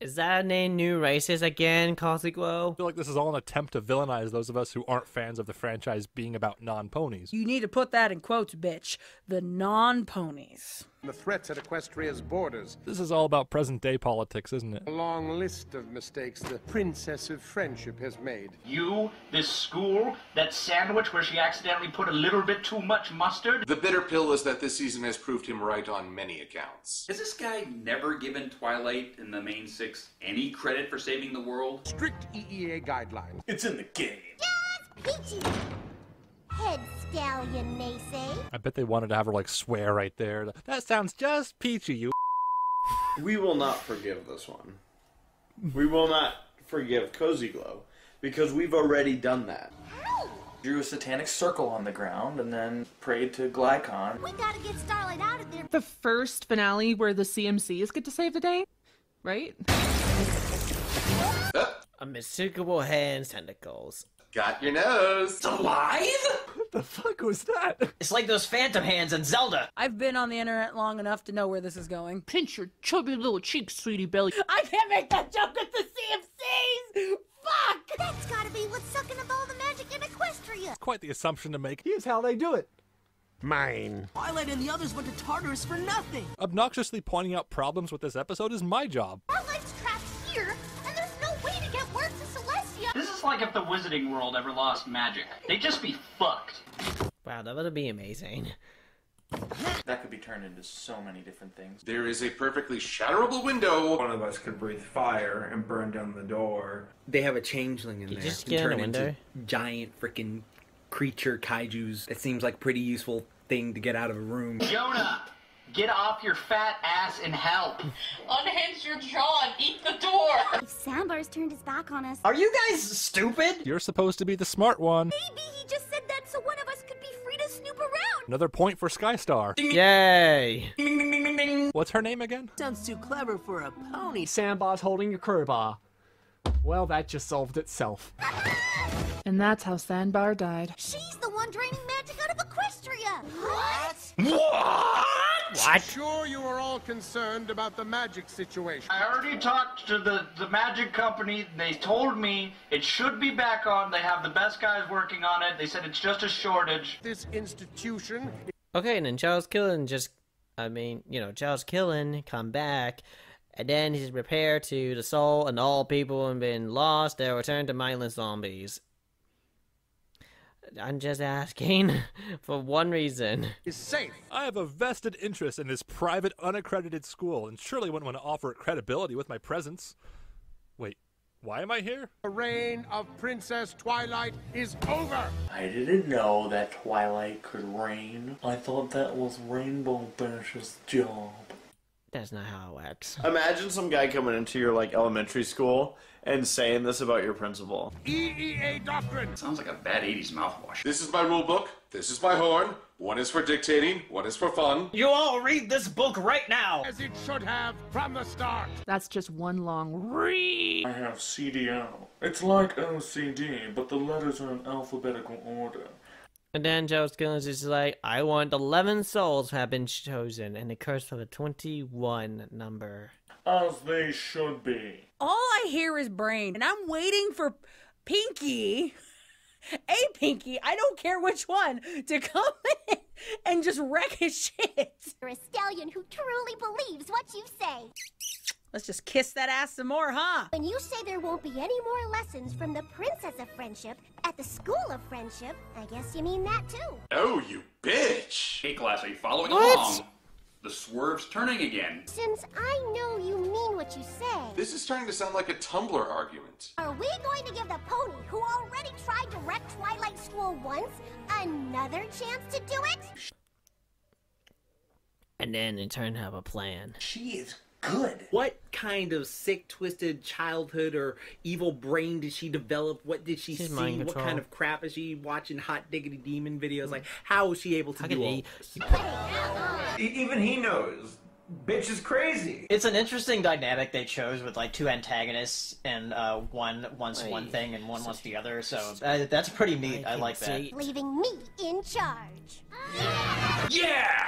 Speaker 1: Is that a new racist again, Cosmic Glow?
Speaker 9: I feel like this is all an attempt to villainize those of us who aren't fans of the franchise being about non-ponies.
Speaker 19: You need to put that in quotes, bitch. The non-ponies.
Speaker 20: The threats at Equestria's borders.
Speaker 9: This is all about present-day politics, isn't it?
Speaker 20: A long list of mistakes the Princess of Friendship has made.
Speaker 3: You, this school, that sandwich where she accidentally put a little bit too much mustard.
Speaker 2: The bitter pill is that this season has proved him right on many accounts.
Speaker 8: Has this guy never given Twilight and the main six any credit for saving the world?
Speaker 20: Strict EEA guidelines.
Speaker 8: It's in the game.
Speaker 13: Yes, Peachy! Head stallion, they say.
Speaker 9: I bet they wanted to have her like swear right there. That sounds just peachy, you.
Speaker 6: We will not forgive this one. We will not forgive Cozy Glow because we've already done that.
Speaker 23: Drew a satanic circle on the ground and then prayed to Glycon.
Speaker 13: We gotta get Starlight out of there.
Speaker 10: The first finale where the CMCs get to save the day, right?
Speaker 1: A Unmistakable hands, tentacles.
Speaker 2: Got your nose.
Speaker 17: alive?
Speaker 5: What the fuck was that?
Speaker 14: It's like those phantom hands in Zelda.
Speaker 19: I've been on the internet long enough to know where this is going.
Speaker 10: Pinch your chubby little cheeks, sweetie belly.
Speaker 19: I can't make that joke at the CFCs! Fuck!
Speaker 13: That's gotta be what's sucking up all the magic in Equestria.
Speaker 9: It's Quite the assumption to make.
Speaker 5: Here's how they do it.
Speaker 20: Mine.
Speaker 22: Twilight and the others went to Tartarus for nothing.
Speaker 9: Obnoxiously pointing out problems with this episode is my job.
Speaker 13: Starlight's
Speaker 8: is like if the Wizarding World ever lost magic. They'd just be fucked.
Speaker 1: Wow, that would be amazing.
Speaker 23: That could be turned into so many different things.
Speaker 2: There is a perfectly shatterable window.
Speaker 11: One of us could breathe fire and burn down the door.
Speaker 17: They have a changeling in
Speaker 1: You
Speaker 17: there.
Speaker 1: just
Speaker 17: to
Speaker 1: get in
Speaker 17: turn
Speaker 1: the
Speaker 17: into
Speaker 1: window?
Speaker 17: giant freaking creature kaijus. It seems like a pretty useful thing to get out of a room.
Speaker 8: Yona, get off your fat ass and help.
Speaker 15: Unhinge your jaw and eat the door.
Speaker 13: If Sandbar's turned his back on us,
Speaker 14: Are you guys stupid?
Speaker 9: You're supposed to be the smart one.
Speaker 13: maybe he just said that so one of us could be free to snoop around.
Speaker 9: Another point for Skystar.
Speaker 1: Yay!
Speaker 9: What's her name again?
Speaker 22: Sounds too clever for a pony.
Speaker 5: Sandbar's holding a crowbar. Well, that just solved itself.
Speaker 10: And that's how Sandbar died.
Speaker 13: She's the one draining magic out of Equestria. What?
Speaker 20: What? I'm sure, you are all concerned about the magic situation.
Speaker 8: I already talked to the, the magic company. They told me it should be back on. They have the best guys working on it. They said it's just a shortage.
Speaker 20: This institution
Speaker 1: Okay, and then Charles Killen just, I mean, you know, Charles Killen come back, and then he's repaired to the soul, and all people have been lost. They'll return to mindless zombies. I'm just asking for one reason.
Speaker 20: is safe.
Speaker 9: I have a vested interest in this private, unaccredited school, and surely wouldn't want to offer it credibility with my presence. Wait, why am I here?
Speaker 20: The reign of Princess Twilight is over.
Speaker 23: I didn't know that Twilight could reign. I thought that was Rainbow Bash's job.
Speaker 1: That's not how it works.
Speaker 6: Imagine some guy coming into your like elementary school and saying this about your principal.
Speaker 20: EEA doctrine.
Speaker 8: Sounds like a bad 80s mouthwash.
Speaker 2: This is my rule book. This is my horn. One is for dictating. One is for fun.
Speaker 14: You all read this book right now.
Speaker 20: As it should have from the start.
Speaker 10: That's just one long read.
Speaker 23: I have CDL. It's like OCD, but the letters are in alphabetical order.
Speaker 1: And then Charles Killen's just like, I want 11 souls have been chosen, and the curse for the 21 number.
Speaker 23: As they should be.
Speaker 19: All I hear is brain, and I'm waiting for Pinky, a Pinky, I don't care which one, to come in and just wreck his shit.
Speaker 13: You're a stallion who truly believes what you say.
Speaker 19: Let's just kiss that ass some more, huh?
Speaker 13: When you say there won't be any more lessons from the Princess of Friendship at the School of Friendship, I guess you mean that too.
Speaker 2: Oh, you bitch!
Speaker 8: Hey, class, are you following
Speaker 1: What?
Speaker 8: along? The swerve's turning again.
Speaker 13: Since I know you mean what you say,
Speaker 2: This is starting to sound like a Tumblr argument.
Speaker 13: are we going to give the pony, who already tried to wreck Twilight School once, another chance to do it?
Speaker 1: And then in turn have a plan.
Speaker 17: She is good. What kind of sick, twisted childhood or evil brain did she develop? What did she
Speaker 1: She's
Speaker 17: see? What kind of crap is she watching? Hot diggity demon videos? Like, how was she able to
Speaker 1: How
Speaker 17: do all
Speaker 1: he-
Speaker 17: this?
Speaker 11: E- even he knows. Bitch is crazy.
Speaker 14: It's an interesting dynamic they chose with like two antagonists and uh, one wants one thing and one wants the other. So uh, that's pretty neat. I,
Speaker 1: can
Speaker 14: like that.
Speaker 13: Leaving me in charge.
Speaker 8: Yeah!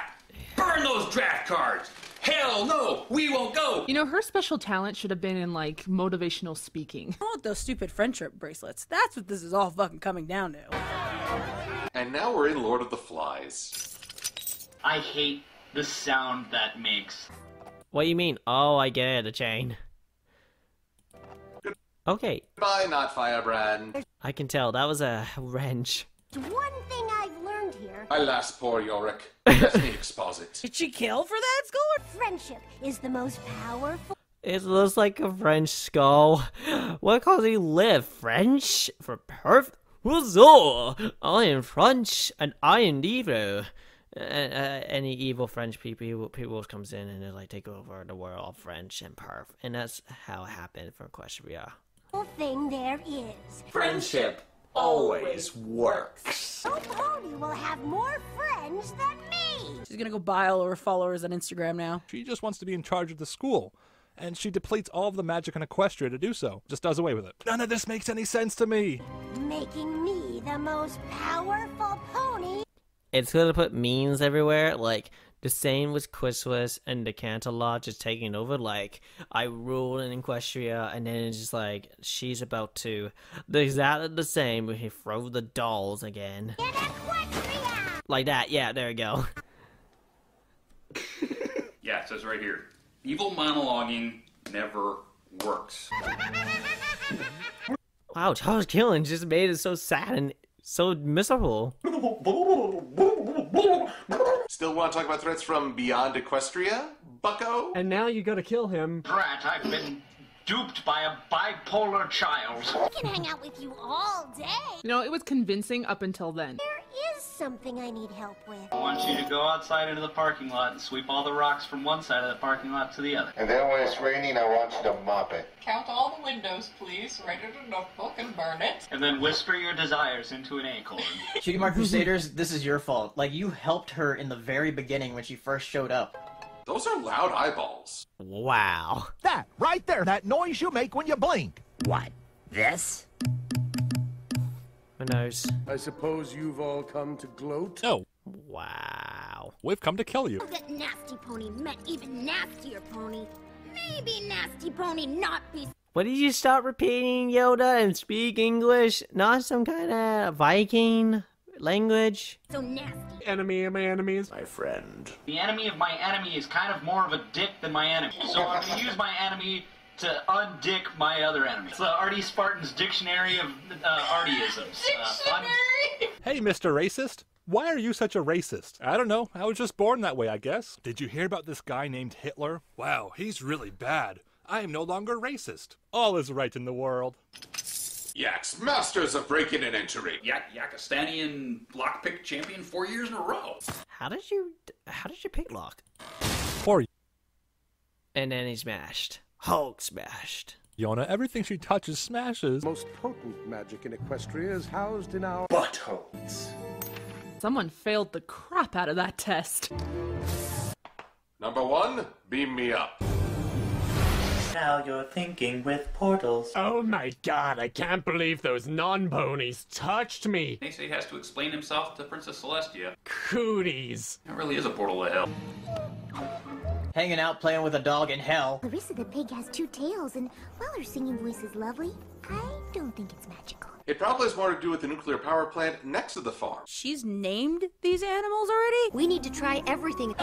Speaker 8: Burn those draft cards! Hell no! We won't go!
Speaker 10: You know, her special talent should have been in like motivational speaking.
Speaker 19: I want those stupid friendship bracelets. That's what this is all fucking coming down to.
Speaker 2: And now we're in Lord of the Flies.
Speaker 8: I hate the sound that makes.
Speaker 1: What do you mean? Oh, I get it, the chain. Okay,
Speaker 2: Bye, not Firebrand.
Speaker 1: I can tell. That was a wrench.
Speaker 13: One thing I've learned here
Speaker 2: Alas, poor Yorick. Let me expose it.
Speaker 19: Did she kill for that school?
Speaker 13: friendship is the most powerful.
Speaker 1: It looks like a French skull. What cause he live? French? For perfect? Bonjour! I am French and I am evil. uh, uh, any evil French people people comes in and they like take over the world of French and perf, and that's how it happened for Equestria.
Speaker 13: Whole thing there is.
Speaker 6: Friendship always works.
Speaker 13: So Pony will have more friends than me.
Speaker 19: She's gonna go buy all her followers on Instagram now.
Speaker 9: She just wants to be in charge of the school. And she depletes all of the magic in Equestria to do so. Just does away with it. None of this makes any sense to me.
Speaker 13: Making me the most powerful pony.
Speaker 1: It's gonna put memes everywhere, like the same with Quiswas and the Canterlot just taking over. Like I rule in Equestria, and then it's just like she's about to the exactly the same. We throw the dolls again, like that. Yeah, there we go.
Speaker 8: Yeah, it says right here. Evil monologuing never works.
Speaker 1: Wow, Charles Killing just made it so sad and so miserable.
Speaker 2: Still want to talk about threats from beyond Equestria? Bucko?
Speaker 5: And now you gotta kill him.
Speaker 24: Brat, I've been duped by a bipolar child.
Speaker 13: I can hang out with you all day.
Speaker 10: You know, it was convincing up until then.
Speaker 13: There is something I need help with.
Speaker 24: I want you to go outside into the parking lot and sweep all the rocks from one side of the parking lot to the other.
Speaker 4: And then when it's raining, I want you to mop it.
Speaker 15: Count all the windows, please. Write it in a notebook and burn it.
Speaker 24: And then whisper your desires into an acorn.
Speaker 14: Cutie Mark Crusaders, this is your fault. Like, you helped her in the very beginning when she first showed up.
Speaker 2: Those are loud eyeballs.
Speaker 1: Wow.
Speaker 22: That, right there, that noise you make when you blink. What? This?
Speaker 1: Who knows?
Speaker 25: I suppose you've all come to gloat?
Speaker 9: No.
Speaker 1: Wow.
Speaker 9: We've come to kill you.
Speaker 13: Oh, that nasty pony met even nastier pony. Maybe nasty pony not be
Speaker 1: What did you stop repeating, Yoda, and speak English? Not some kind of Viking language?
Speaker 13: so nasty.
Speaker 5: Enemy of my enemies.
Speaker 6: My friend.
Speaker 24: The enemy of my enemy is kind of more of a dick than my enemy. So I'm gonna use my enemy to undick my other enemy. It's the Artie Spartan's Dictionary of uh, Artieisms. Uh,
Speaker 9: Hey, Mr. Racist. Why are you such a racist? I don't know. I was just born that way, I guess. Did you hear about this guy named Hitler? Wow, he's really bad. I am no longer racist. All is right in the world.
Speaker 2: Yaks, masters of breaking and entering.
Speaker 8: Yakyakistanian lockpick champion four years in a row.
Speaker 1: How did you how did you pick lock?
Speaker 9: Four.
Speaker 1: And then he smashed. Hulk smashed.
Speaker 9: Yona, everything she touches smashes.
Speaker 25: Most potent magic in Equestria is housed in our
Speaker 6: buttholes.
Speaker 10: Someone failed the crap out of that test.
Speaker 2: Number one, beam me up.
Speaker 6: Now you're thinking with portals.
Speaker 5: Oh my god, I can't believe those non-ponies touched me.
Speaker 8: Nase has to explain himself to Princess Celestia.
Speaker 5: Cooties.
Speaker 8: That really is a portal to hell.
Speaker 14: Hanging out playing with a dog in hell.
Speaker 13: Larissa the pig has two tails, and while her singing voice is lovely, I don't think it's magical.
Speaker 2: It probably has more to do with the nuclear power plant next to the farm.
Speaker 19: She's named these animals already?
Speaker 13: We need to try everything.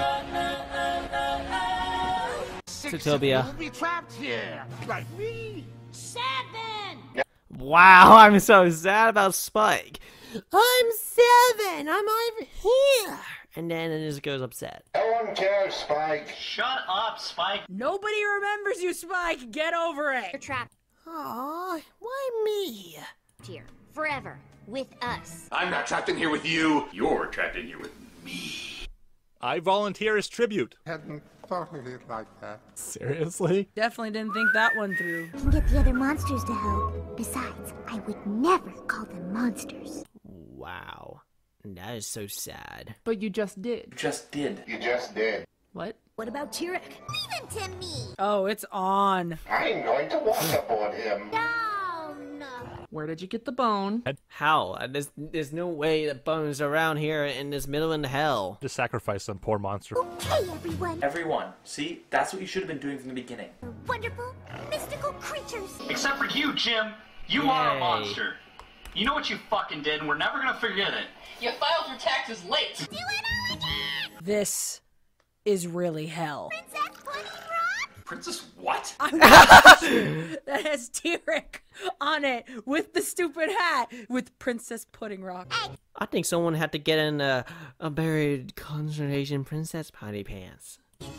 Speaker 1: Zootopia.
Speaker 22: We'll be trapped here, like me.
Speaker 13: Seven!
Speaker 1: Wow, I'm so sad about Spike. I'm seven. I'm over here. And then it just goes upset.
Speaker 4: No one cares, Spike.
Speaker 24: Shut up, Spike.
Speaker 19: Nobody remembers you, Spike. Get over it.
Speaker 13: You're trapped
Speaker 1: Aw, why me?
Speaker 13: here. Forever. With us.
Speaker 2: I'm not trapped in here with you.
Speaker 8: You're trapped in here with me.
Speaker 9: I volunteer as tribute.
Speaker 20: Hadn't thought of it like that.
Speaker 5: Seriously?
Speaker 19: Definitely didn't think that one through.
Speaker 13: You can get the other monsters to help. Besides, I would never call them monsters.
Speaker 1: Wow. That is so sad.
Speaker 10: But you just did.
Speaker 6: Just did.
Speaker 4: You just did.
Speaker 10: What?
Speaker 13: What about Tirek? Leave him to me.
Speaker 19: Oh, it's on.
Speaker 4: I'm going to walk aboard him.
Speaker 13: Down.
Speaker 10: Where did you get the bone?
Speaker 1: How? Uh, There's, there's no way that Bones around here in this middle in hell.
Speaker 9: Just sacrifice some poor monster.
Speaker 13: Hey, everyone.
Speaker 6: Everyone, see? That's what you should have been doing from the beginning.
Speaker 13: Wonderful, mystical creatures.
Speaker 24: Except for you, Jim. You are a monster. You know what you fucking did, and we're never gonna forget it.
Speaker 15: You filed your taxes late.
Speaker 13: Do it all again.
Speaker 19: This is really hell.
Speaker 13: Princess Bunny Rock.
Speaker 8: Princess what?
Speaker 19: that has Tirek on it with the stupid hat with Princess Pudding Rock.
Speaker 1: I think someone had to get in a, a buried concentration princess potty pants.
Speaker 13: This.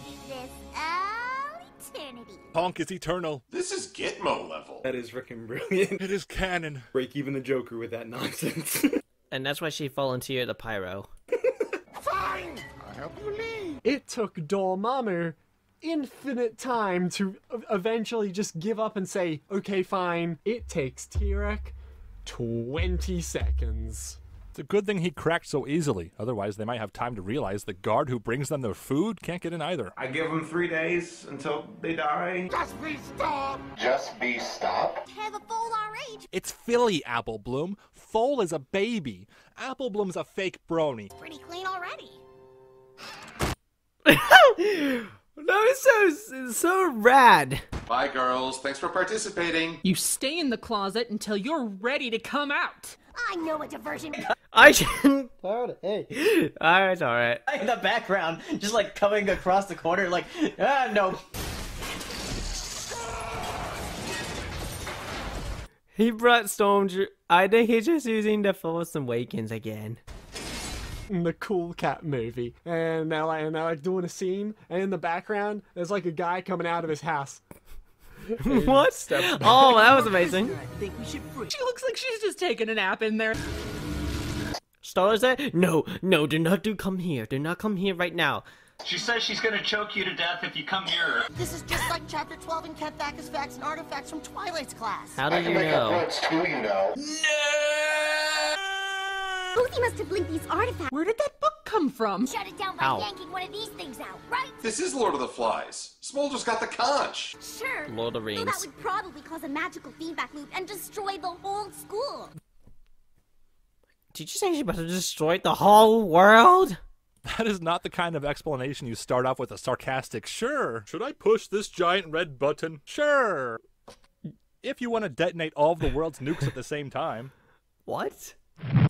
Speaker 9: Honk is eternal.
Speaker 2: This is Gitmo level.
Speaker 17: That is freaking brilliant.
Speaker 9: It is canon.
Speaker 17: Break even the Joker with that nonsense.
Speaker 1: And that's why she volunteered the pyro.
Speaker 20: Fine! I'll help you leave.
Speaker 5: It took Dormammu infinite time to eventually just give up and say, okay, fine. It takes Tirek 20 seconds.
Speaker 9: It's a good thing he cracked so easily. Otherwise, they might have time to realize the guard who brings them their food can't get in either.
Speaker 11: I give them three days until they die.
Speaker 20: Just be stop!
Speaker 4: Just be stop.
Speaker 13: Have a foal our age.
Speaker 9: It's filly, Apple Bloom. Foal is a baby. Apple Bloom's a fake brony.
Speaker 13: Pretty clean already.
Speaker 1: That was so so rad.
Speaker 2: Bye, girls. Thanks for participating.
Speaker 10: You stay in the closet until you're ready to come out.
Speaker 13: I know a diversion.
Speaker 1: I can. Hey. Alright, it's alright.
Speaker 14: In the background, just like coming across the corner, like, ah, no.
Speaker 1: He brought Stormdrew. I think he's just using the Force Awakens again.
Speaker 5: In the Cool Cat movie, and they're like, and they're like doing a scene, and in the background, there's like a guy coming out of his house.
Speaker 1: what? Oh, that was amazing.
Speaker 10: think we should free. She looks like she's just taking a nap in there.
Speaker 1: Star is that? Eh? No, no, do not do come here. Do not come here right now.
Speaker 24: She says she's gonna choke you to death if you come near her.
Speaker 19: This is just like chapter 12 in Cat Thackus Facts and Artifacts from Twilight's class.
Speaker 1: How
Speaker 4: I
Speaker 1: did
Speaker 4: can
Speaker 1: you
Speaker 4: make up
Speaker 1: know?
Speaker 4: words too, you know.
Speaker 13: Cozy must have linked these artifacts.
Speaker 10: Where did that book come from?
Speaker 13: Shut it down by
Speaker 2: How?
Speaker 13: yanking one of these things out, right?
Speaker 2: This is Lord of the Flies. Smolder's got the conch.
Speaker 13: Sure.
Speaker 1: Lord of the
Speaker 13: Though
Speaker 1: Rings.
Speaker 13: that would probably cause a magical feedback loop and destroy the whole school.
Speaker 1: Did you say she about to destroy the whole world?
Speaker 9: That is not the kind of explanation you start off with a sarcastic, sure. Should I push this giant red button? Sure. If you want to detonate all of the world's nukes at the same time.
Speaker 1: What?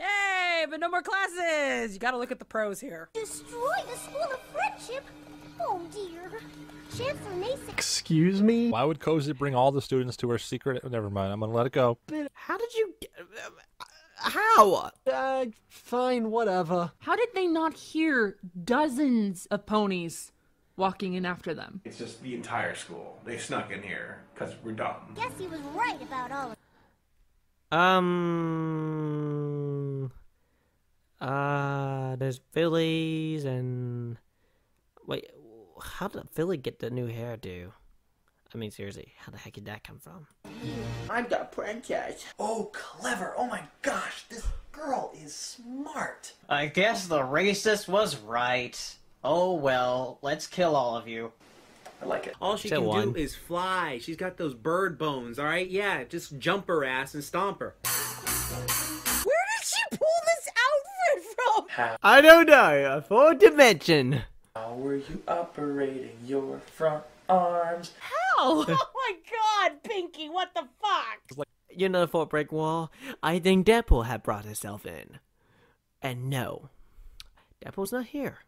Speaker 19: Hey, but no more classes. You gotta look at the pros here.
Speaker 13: Destroy the school of friendship? Oh dear. Chancellor Neighsay.
Speaker 5: Excuse me?
Speaker 9: Why would Cozy bring all the students to her secret? Never mind, I'm gonna let it go.
Speaker 1: But How did you. get- How?
Speaker 5: Uh, fine, whatever.
Speaker 10: How did they not hear dozens of ponies walking in after them?
Speaker 11: It's just the entire school. They snuck in here because we're dumb.
Speaker 13: Guess he was right about all of
Speaker 1: Um. Uh, there's fillies and. Wait, how did filly get the new hairdo? I mean, seriously, how the heck did that come from?
Speaker 17: I'm the princess. Oh, clever. Oh my gosh, this girl is smart.
Speaker 14: I guess the racist was right. Oh well, let's kill all of you.
Speaker 17: I like it. All she
Speaker 14: Say
Speaker 17: can
Speaker 14: one.
Speaker 17: do is fly. She's got those bird bones, alright? Yeah, just jump her ass and stomp her.
Speaker 19: Where did she pull this outfit from?
Speaker 1: I don't know. A four dimension.
Speaker 23: How were you operating your front arms?
Speaker 19: How? Oh my god, Pinkie, what the fuck?
Speaker 1: You know the fourth brick wall? I think Deadpool had brought herself in. And no, Deadpool's not here.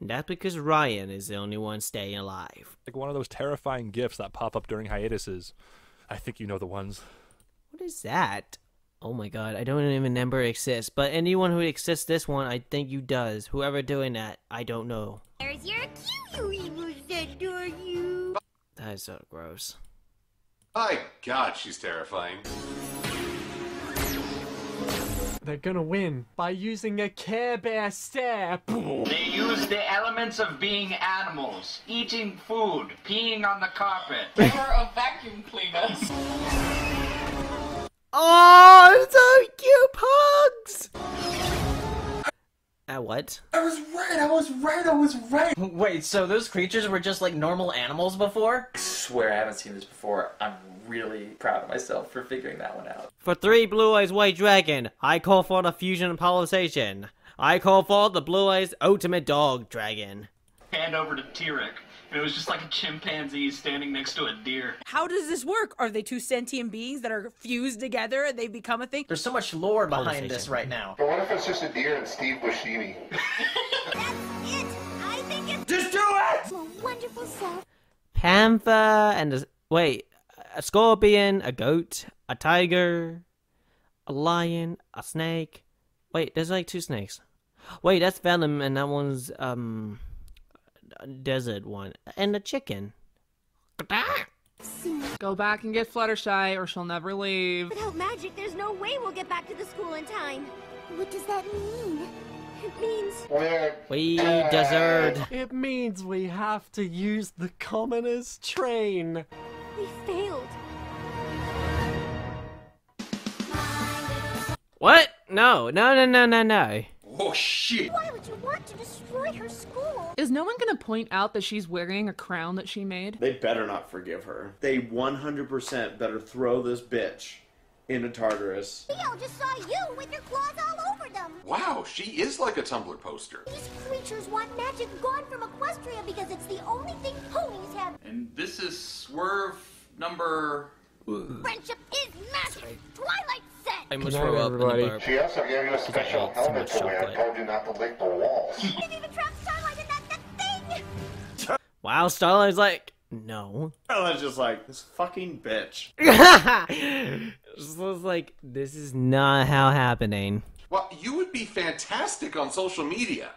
Speaker 1: That's because Ryan is the only one staying alive.
Speaker 9: Like one of those terrifying gifts that pop up during hiatuses. I think you know the ones.
Speaker 1: What is that? Oh my god, I don't even remember it exists. But anyone who exists this one, I think you does. Whoever doing that, I don't know.
Speaker 13: There's your cue, you evil adore you.
Speaker 1: That is so gross.
Speaker 2: My God, she's terrifying.
Speaker 5: They're gonna win by using a Care Bear stare.
Speaker 24: They use the elements of being animals, eating food, peeing on the carpet.
Speaker 15: Or a vacuum cleaner.
Speaker 1: Oh, so cute, pugs! Uh, what?
Speaker 17: I was right, I was right, I was right.
Speaker 14: Wait, so those creatures were just like normal animals before?
Speaker 23: I swear I haven't seen this before. I'm really proud of myself for figuring that one out.
Speaker 1: For three Blue Eyes White Dragon, I call for the fusion polymerization. I call for the Blue Eyes Ultimate Dog Dragon.
Speaker 24: Hand over to Tirek, and it was just like a chimpanzee standing next to a deer.
Speaker 19: How does this work? Are they two sentient beings that are fused together and they become a thing?
Speaker 14: There's so much lore behind this right now.
Speaker 4: But what if it's just a deer and Steve Buscemi? That's it!
Speaker 13: I think it's
Speaker 17: Just do it!
Speaker 13: a wonderful self.
Speaker 1: Panther and a. Wait. A scorpion, a goat, a tiger, a lion, a snake. Wait, there's like two snakes. Wait, that's Venom, and that one's, um. A Desert one. And a chicken.
Speaker 10: Go back and get Fluttershy, or she'll never leave.
Speaker 13: Without magic, there's no way we'll get back to the school in time. What does that mean? It means
Speaker 1: We deserted.
Speaker 5: It means we have to use the commoners train.
Speaker 13: we failed.
Speaker 1: What? No, no, no, no, no, no.
Speaker 8: Oh shit!
Speaker 13: Why would you want to destroy her school?
Speaker 10: Is no one gonna point out that she's wearing a crown that she made?
Speaker 6: They better not forgive her. They 100% better throw this bitch into Tartarus.
Speaker 13: Theo just saw you with your claws all over them.
Speaker 2: Wow, she is like a Tumblr poster.
Speaker 13: These creatures want magic gone from Equestria because it's the only thing ponies have.
Speaker 8: And this is swerve number.
Speaker 13: Friendship is magic. Twilight said.
Speaker 1: I must
Speaker 5: Good
Speaker 1: throw up
Speaker 5: everybody.
Speaker 4: She also gave you a special
Speaker 1: ate so
Speaker 4: helmet
Speaker 1: much
Speaker 4: the I told you not to lick the walls.
Speaker 13: Didn't even trap Starlight in that, that thing.
Speaker 1: Wow, Starlight's like, no.
Speaker 6: Starlight's just like, this fucking bitch.
Speaker 1: so it's like, this is not how happening.
Speaker 2: Well, you would be fantastic on social media.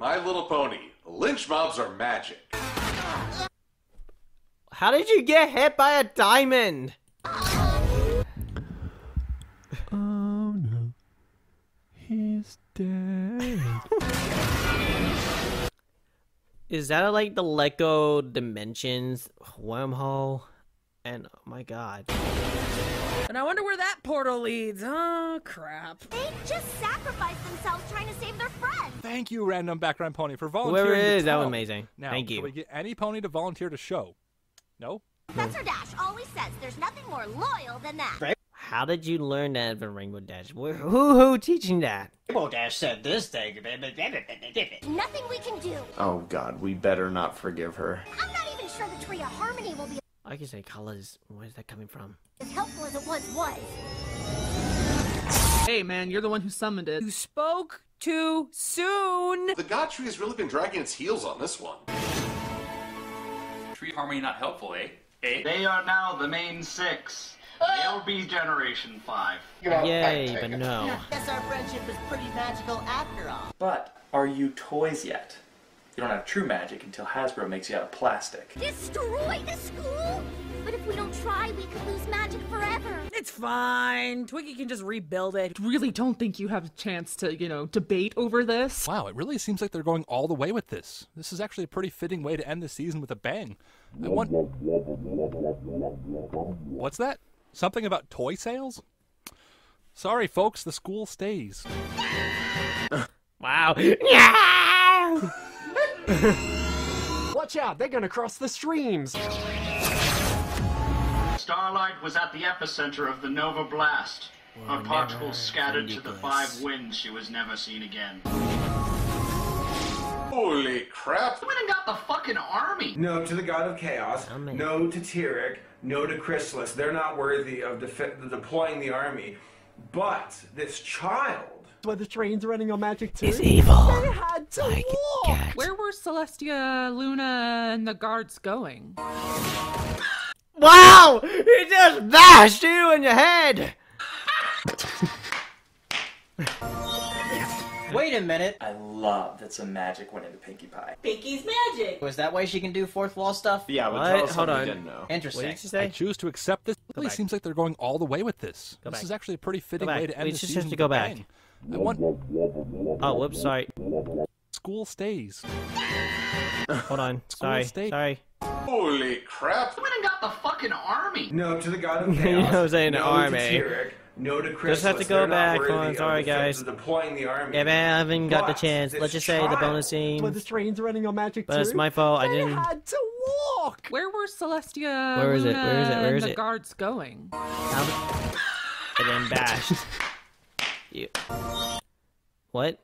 Speaker 2: My Little Pony. Lynch mobs are magic.
Speaker 1: How did you get hit by a diamond?
Speaker 5: Oh no. He's dead.
Speaker 1: Is that like the Lego Dimensions wormhole? And oh my god.
Speaker 19: And I wonder where that portal leads. Oh, crap.
Speaker 13: They just sacrificed themselves trying to save their friend.
Speaker 9: Thank you, random background pony, for volunteering.
Speaker 1: Whoever it
Speaker 9: to
Speaker 1: that was
Speaker 9: tell.
Speaker 1: amazing.
Speaker 9: Now,
Speaker 1: Thank
Speaker 9: Can
Speaker 1: you.
Speaker 9: we get any pony to volunteer to show? No.
Speaker 13: Professor Dash always says there's nothing more loyal than that. Right?
Speaker 1: How did you learn that from Rainbow Dash? Who who, who teaching that?
Speaker 14: Rainbow Dash said this thing.
Speaker 13: Nothing we can do.
Speaker 6: Oh god, we better not forgive her.
Speaker 13: I'm not even sure the Tree of Harmony will be
Speaker 1: I can say colors. Where's that coming from?
Speaker 13: as helpful as it once was.
Speaker 10: Hey man, you're the one who summoned it.
Speaker 19: You spoke too soon.
Speaker 2: The God Tree has really been dragging its heels on this one.
Speaker 8: Tree harmony not helpful, eh? Eh?
Speaker 24: They are now the main six. They'll be Generation 5.
Speaker 1: Yay, but no.
Speaker 26: Guess our friendship is pretty magical after all.
Speaker 23: But are you toys yet? You don't have true magic until Hasbro makes you out of plastic.
Speaker 13: Destroy the school? But if we don't try, we could lose magic forever.
Speaker 19: It's fine. Twiggy can just rebuild it.
Speaker 10: Really don't think you have a chance to, you know, debate over this.
Speaker 9: Wow, it really seems like they're going all the way with this. This is actually a pretty fitting way to end the season with a bang. I want. What's that? Something about toy sales? Sorry, folks, the school stays.
Speaker 1: Wow.
Speaker 5: Watch out, they're gonna cross the streams.
Speaker 24: Starlight was at the epicenter of the Nova Blast. Her
Speaker 1: never
Speaker 24: particles scattered to the five winds. She was never seen again.
Speaker 2: Holy crap!
Speaker 24: Went and got the fucking army.
Speaker 11: No to the god of chaos. No to Tirek. No to Chrysalis. They're not worthy of defi- deploying the army. But this child.
Speaker 5: Where the train's running on magic too.
Speaker 1: It's evil.
Speaker 5: They had to walk.
Speaker 10: Where were Celestia, Luna, and the guards going?
Speaker 1: Wow! He just bashed you in your head!
Speaker 14: Wait a minute.
Speaker 23: I love that some magic went into Pinkie Pie.
Speaker 26: Pinkie's magic.
Speaker 14: Was that why she can do fourth wall stuff?
Speaker 6: Yeah, but
Speaker 1: What?
Speaker 6: tell us
Speaker 1: Hold
Speaker 6: something
Speaker 1: on.
Speaker 6: we didn't know.
Speaker 14: Interesting.
Speaker 1: What did you
Speaker 9: I choose to accept this. It really seems like they're going all the way with this.
Speaker 1: Go
Speaker 9: this
Speaker 1: back.
Speaker 9: is actually a pretty fitting
Speaker 1: back.
Speaker 9: way to end
Speaker 1: We
Speaker 9: the
Speaker 1: just
Speaker 9: season
Speaker 1: have to go back.
Speaker 9: bang. I want
Speaker 1: Oh, whoops, sorry.
Speaker 9: school stays.
Speaker 1: Hold on. Sorry.
Speaker 9: steak.
Speaker 1: Sorry.
Speaker 2: Holy crap!
Speaker 24: Went and got the fucking army.
Speaker 11: No to the god of
Speaker 1: You
Speaker 11: chaos.
Speaker 1: know what I'm saying,
Speaker 11: no
Speaker 1: army.
Speaker 11: to Tirek. No to Chrysalis.
Speaker 1: Just have to go
Speaker 11: They're
Speaker 1: back. Hold on, sorry,
Speaker 11: defi-
Speaker 1: guys.
Speaker 11: Deploying the army.
Speaker 1: Yeah, man, I haven't got the chance. Let's just say the bonus scene.
Speaker 5: Where the train's running on magic
Speaker 1: But
Speaker 5: too.
Speaker 1: it's my fault. I didn't.
Speaker 5: had to walk.
Speaker 10: Where were Celestia,
Speaker 1: Where is it? Where is it? Where
Speaker 10: and
Speaker 1: is
Speaker 10: the
Speaker 1: it?
Speaker 10: guards going?
Speaker 1: And then bashed. You. What?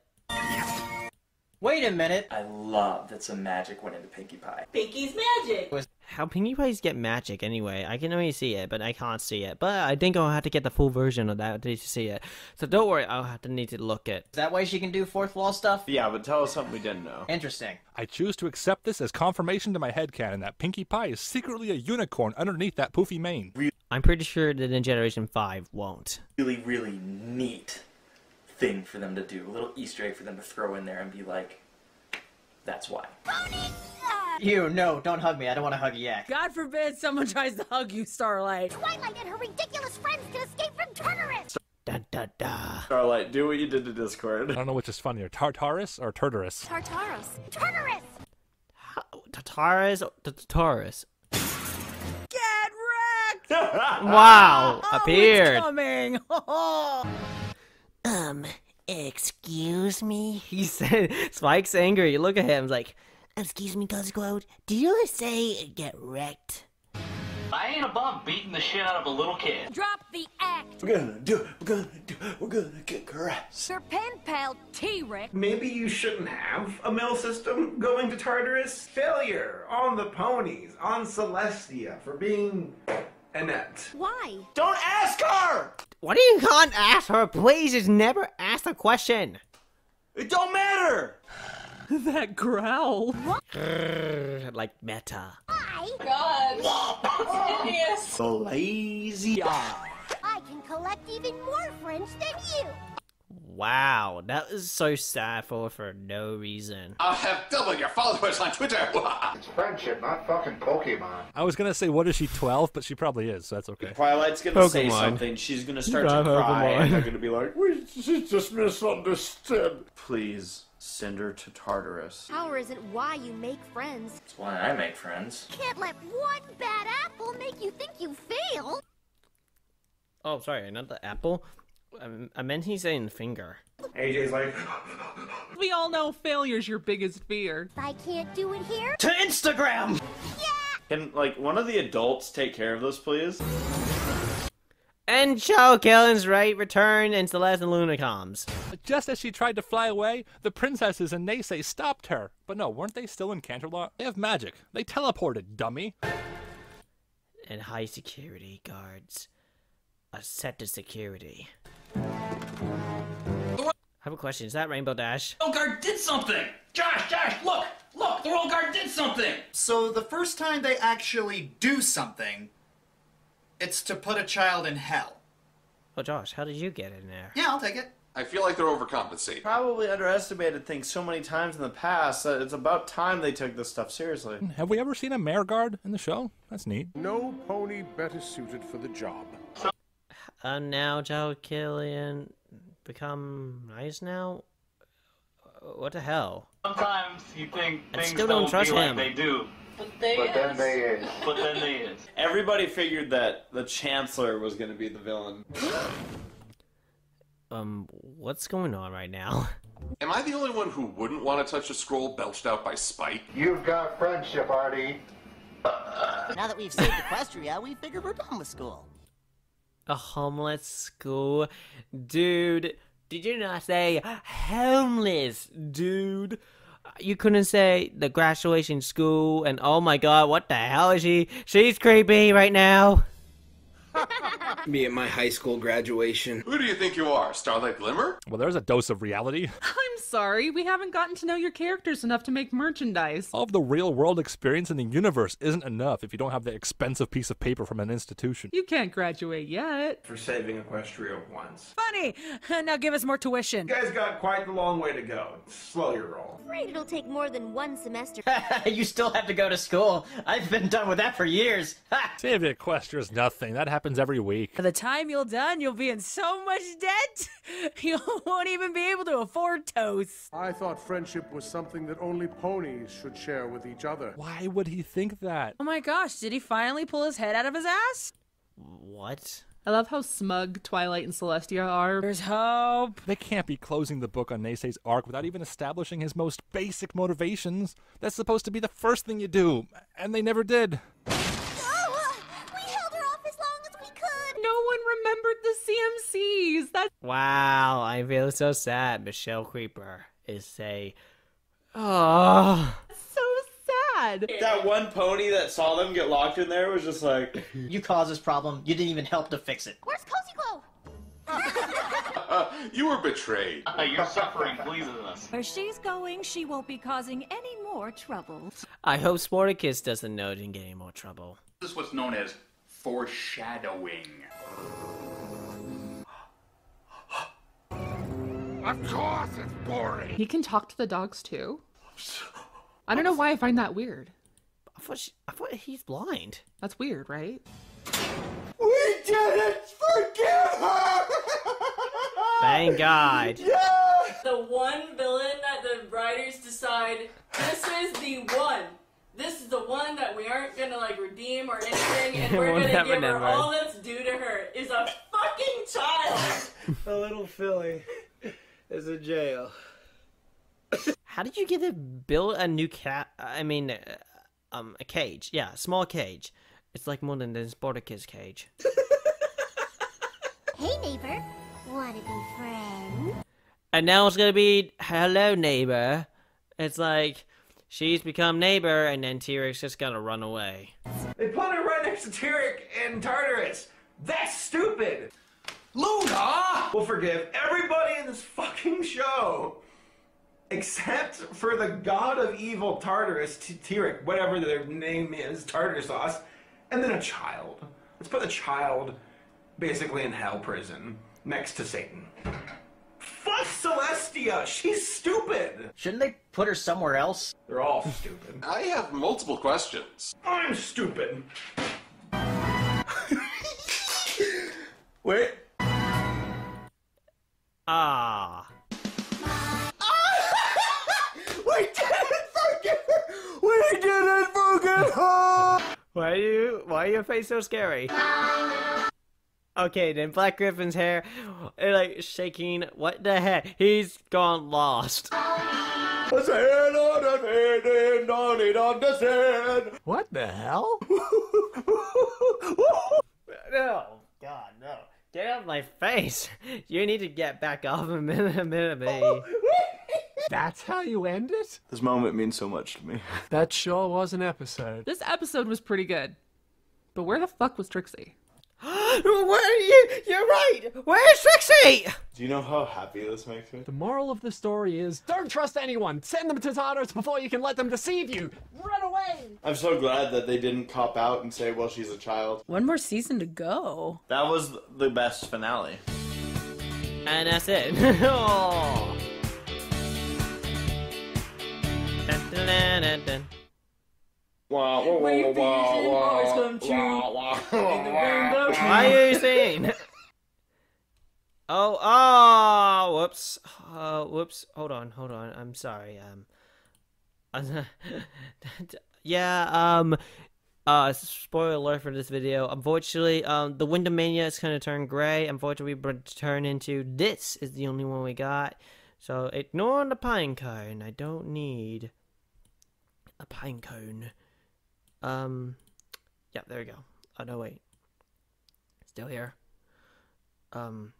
Speaker 14: Wait a minute.
Speaker 23: I love that some magic went into Pinkie Pie.
Speaker 26: Pinkie's magic.
Speaker 1: How Pinkie Pies get magic anyway? I can only see it, but I can't see it. But I think I'll have to get the full version of that to see it. So don't worry, I'll have to need to look it.
Speaker 14: Is that why she can do fourth wall stuff?
Speaker 6: Yeah, but tell us something we didn't know.
Speaker 14: Interesting.
Speaker 9: I choose to accept this as confirmation to my headcanon that Pinkie Pie is secretly a unicorn underneath that poofy mane.
Speaker 1: I'm pretty sure that in Generation 5 won't.
Speaker 23: Really, really neat thing for them to do. A little Easter egg for them to throw in there and be like, that's why.
Speaker 14: You, no, don't hug me. I don't want to hug a yak.
Speaker 19: God forbid someone tries to hug you, Starlight.
Speaker 13: Twilight and her ridiculous friends can escape from Tartarus.
Speaker 1: Da da da.
Speaker 6: Starlight, do what you did to Discord.
Speaker 9: I don't know which is funnier, Tartarus or Tartarus.
Speaker 13: Tartarus. Tartarus!
Speaker 1: Tartarus. Tartarus.
Speaker 19: Get wrecked!
Speaker 1: Wow,
Speaker 19: Oh,
Speaker 1: appeared.
Speaker 19: It's coming. Oh.
Speaker 1: Um, excuse me? He said, Spike's angry. Look at him, he's like, excuse me, Cozy Glow, do you say get wrecked?
Speaker 24: I ain't above beating the shit out of a little kid.
Speaker 27: Drop the act.
Speaker 6: We're gonna do it. We're gonna do it. We're gonna get caressed.
Speaker 27: Your pen pal Tirek.
Speaker 11: Maybe you shouldn't have a mill system going to Tartarus. Failure on the ponies, on Celestia for being inept.
Speaker 13: Why?
Speaker 6: Don't ask her!
Speaker 1: Why do you can't ask her? Please, just never ask the question.
Speaker 6: It don't matter!
Speaker 10: that growl.
Speaker 1: Like meta.
Speaker 15: God. It's hideous.
Speaker 6: So lazy.
Speaker 13: I can collect even more friends than you.
Speaker 1: Wow, that was so sad for for no reason.
Speaker 2: I'll have double your followers on Twitter.
Speaker 4: It's friendship, not fucking Pokemon.
Speaker 9: I was gonna say, what is she, 12? But she probably is, so that's okay.
Speaker 6: Twilight's gonna say something. She's gonna start
Speaker 9: Yeah,
Speaker 6: to cry,
Speaker 9: Pokemon.
Speaker 6: and they're gonna be like, "We she just misunderstood." Please send her to Tartarus.
Speaker 13: Power isn't why you make friends.
Speaker 23: That's why I make friends.
Speaker 13: Can't let one bad apple make you think you fail.
Speaker 1: Oh, sorry, not the apple. I meant he's saying finger.
Speaker 11: AJ's like,
Speaker 10: We all know failure's your biggest fear.
Speaker 13: If I can't do it here,
Speaker 6: To Instagram! Yeah. Can, like, one of the adults take care of this, please?
Speaker 1: And Joe Killen's right return and Celeste and Luna comes.
Speaker 9: Just as she tried to fly away, the princesses and Neighsay stopped her. But no, weren't they still in Canterlot? They have magic. They teleported, dummy.
Speaker 1: And high security guards are set to security. I have a question. Is that Rainbow Dash?
Speaker 24: The royal guard did something! Josh, Josh, look! Look! The royal guard did something!
Speaker 28: So the first time they actually do something, it's to put a child in hell.
Speaker 1: Oh, Josh, how did you get in there?
Speaker 28: Yeah, I'll take it.
Speaker 2: I feel like they're overcompensating.
Speaker 6: Probably underestimated things so many times in the past that it's about time they took this stuff seriously.
Speaker 9: Have we ever seen a mare guard in the show? That's neat.
Speaker 25: No pony better suited for the job.
Speaker 1: And now Joe Killian become nice now? What the hell?
Speaker 24: Sometimes you think
Speaker 1: I
Speaker 24: things
Speaker 1: still don't
Speaker 24: don't
Speaker 1: trust
Speaker 24: be
Speaker 1: him.
Speaker 24: like they do.
Speaker 15: But they
Speaker 6: But then they is.
Speaker 24: But then they is.
Speaker 6: Everybody figured that the Chancellor was going to be the villain.
Speaker 1: Um, what's going on right now?
Speaker 2: Am I the only one who wouldn't want to touch a scroll belched out by Spike?
Speaker 4: You've got friendship, Artie.
Speaker 26: Now that we've saved Equestria, we figured we're done with school.
Speaker 1: A homeless school? Dude, did you not say homeless, dude? You couldn't say the graduation school and oh my god, what the hell is she? She's creepy right now.
Speaker 17: Me at my high school graduation.
Speaker 2: Who do you think you are, Starlight Glimmer?
Speaker 9: Well, there's a dose of reality.
Speaker 10: I'm sorry, we haven't gotten to know your characters enough to make merchandise.
Speaker 9: All of the real world experience in the universe isn't enough if you don't have the expensive piece of paper from an institution.
Speaker 10: You can't graduate yet.
Speaker 11: for saving Equestria once.
Speaker 19: Funny. Now give us more tuition.
Speaker 11: You guys got quite the long way to go. Slow your roll.
Speaker 13: afraid it'll take more than one semester.
Speaker 14: you still have to go to school. I've been done with that for years.
Speaker 9: Save Equestria is nothing. That happens every week.
Speaker 19: By the time you're done, you'll be in so much debt, you won't even be able to afford toast.
Speaker 25: I thought friendship was something that only ponies should share with each other.
Speaker 9: Why would he think that?
Speaker 19: Oh my gosh, did he finally pull his head out of his ass?
Speaker 1: What?
Speaker 10: I love how smug Twilight and Celestia are.
Speaker 19: There's hope.
Speaker 9: They can't be closing the book on Neighsay's arc without even establishing his most basic motivations. That's supposed to be the first thing you do, and they never did.
Speaker 10: Remembered the CMCs. That's
Speaker 1: Wow, I feel so sad. Michelle Creeper is say, oh.
Speaker 10: so sad.
Speaker 6: That one pony that saw them get locked in there was just like,
Speaker 14: You caused this problem. You didn't even help to fix it.
Speaker 13: Where's Cozy Glow?
Speaker 2: you were betrayed.
Speaker 24: You're suffering pleases us.
Speaker 27: Where she's going, she won't be causing any more trouble.
Speaker 1: I hope Sporticus doesn't know it and get any more trouble.
Speaker 8: This is what's known as foreshadowing.
Speaker 20: Of course it's boring.
Speaker 10: He can talk to the dogs too. I don't know why I find that weird.
Speaker 1: I thought, she, I thought he's blind.
Speaker 10: That's weird, right?
Speaker 6: We didn't forgive her!
Speaker 1: Thank God.
Speaker 29: The one villain that the writers decide this is the one. This is the one that we aren't gonna like redeem or anything, and we're gonna give her
Speaker 1: know.
Speaker 29: all that's due to her. Is a fucking child.
Speaker 6: A little filly is in jail.
Speaker 1: How did you get to build a new cat? I mean, uh, um, a cage. Yeah, a small cage. It's like more than the Spartacus cage.
Speaker 13: Hey, neighbor. Wanna be friends?
Speaker 1: And now it's gonna be hello neighbor. It's like she's become neighbor, and then Tirek just gonna run away.
Speaker 11: They put her right next to Tirek and Tartarus. That's stupid. Luna will forgive everybody in this fucking show. Except for the god of evil Tartarus, T- Tyrek, whatever their name is, Tartar sauce, and then a child. Let's put the child basically in hell prison next to Satan. Fuck Celestia! She's stupid!
Speaker 14: Shouldn't they put her somewhere else?
Speaker 11: They're all stupid.
Speaker 2: I have multiple questions.
Speaker 11: I'm stupid.
Speaker 6: Wait.
Speaker 1: Ah.
Speaker 6: We didn't forget. We didn't forget her.
Speaker 1: Why are you? Why are your face so scary? Okay, then Black Griffin's hair, eh, like shaking. What the heck? He's gone lost.
Speaker 9: What the hell?
Speaker 1: No, God, no. Get out of my face. You need to get back off a minute, a minute, me.
Speaker 9: That's how you end it?
Speaker 6: This moment means so much to me.
Speaker 9: That sure was an episode.
Speaker 10: This episode was pretty good. But where the fuck was Trixie?
Speaker 1: Where are you? You're right. Where's Trixie?
Speaker 6: Do you know how happy this makes me?
Speaker 9: The moral of the story is don't trust anyone. Send them to Tartarus before you can let them deceive you. Run away.
Speaker 6: I'm so glad that they didn't cop out and say, well, she's a child.
Speaker 19: One more season to go.
Speaker 6: That was the best finale.
Speaker 1: And that's it. oh. Dun, dun, dun, dun, dun.
Speaker 6: Wow, wow,
Speaker 29: We
Speaker 6: wow, wow,
Speaker 29: vision
Speaker 6: wow,
Speaker 29: always come true.
Speaker 6: wow, wow,
Speaker 29: In the
Speaker 6: wow.
Speaker 29: rainbow.
Speaker 1: Why are you saying? Oh, oh, whoops. Uh, whoops. Hold on, hold on. I'm sorry. Um, yeah. Um, uh, spoiler alert for this video. Unfortunately, um, the Window Mania is gonna turn gray. Unfortunately, we turn into this is the only one we got. So ignore the pine cone. I don't need a pine cone. Um, yeah, there we go. Oh no, wait. Still here. Um,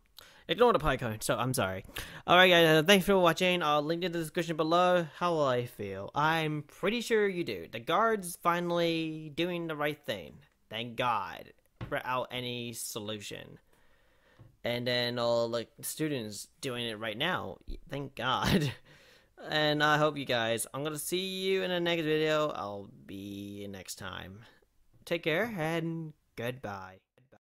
Speaker 1: ignore the pie cone. So I'm sorry. All right, guys. Uh, thanks for watching. I'll link in the description below. How will I feel? I'm pretty sure you do. The guards finally doing the right thing. Thank God. Without any solution. And then all the students doing it right now. Thank God. And I hope you guys. I'm gonna see you in the next video. I'll be next time. Take care and goodbye.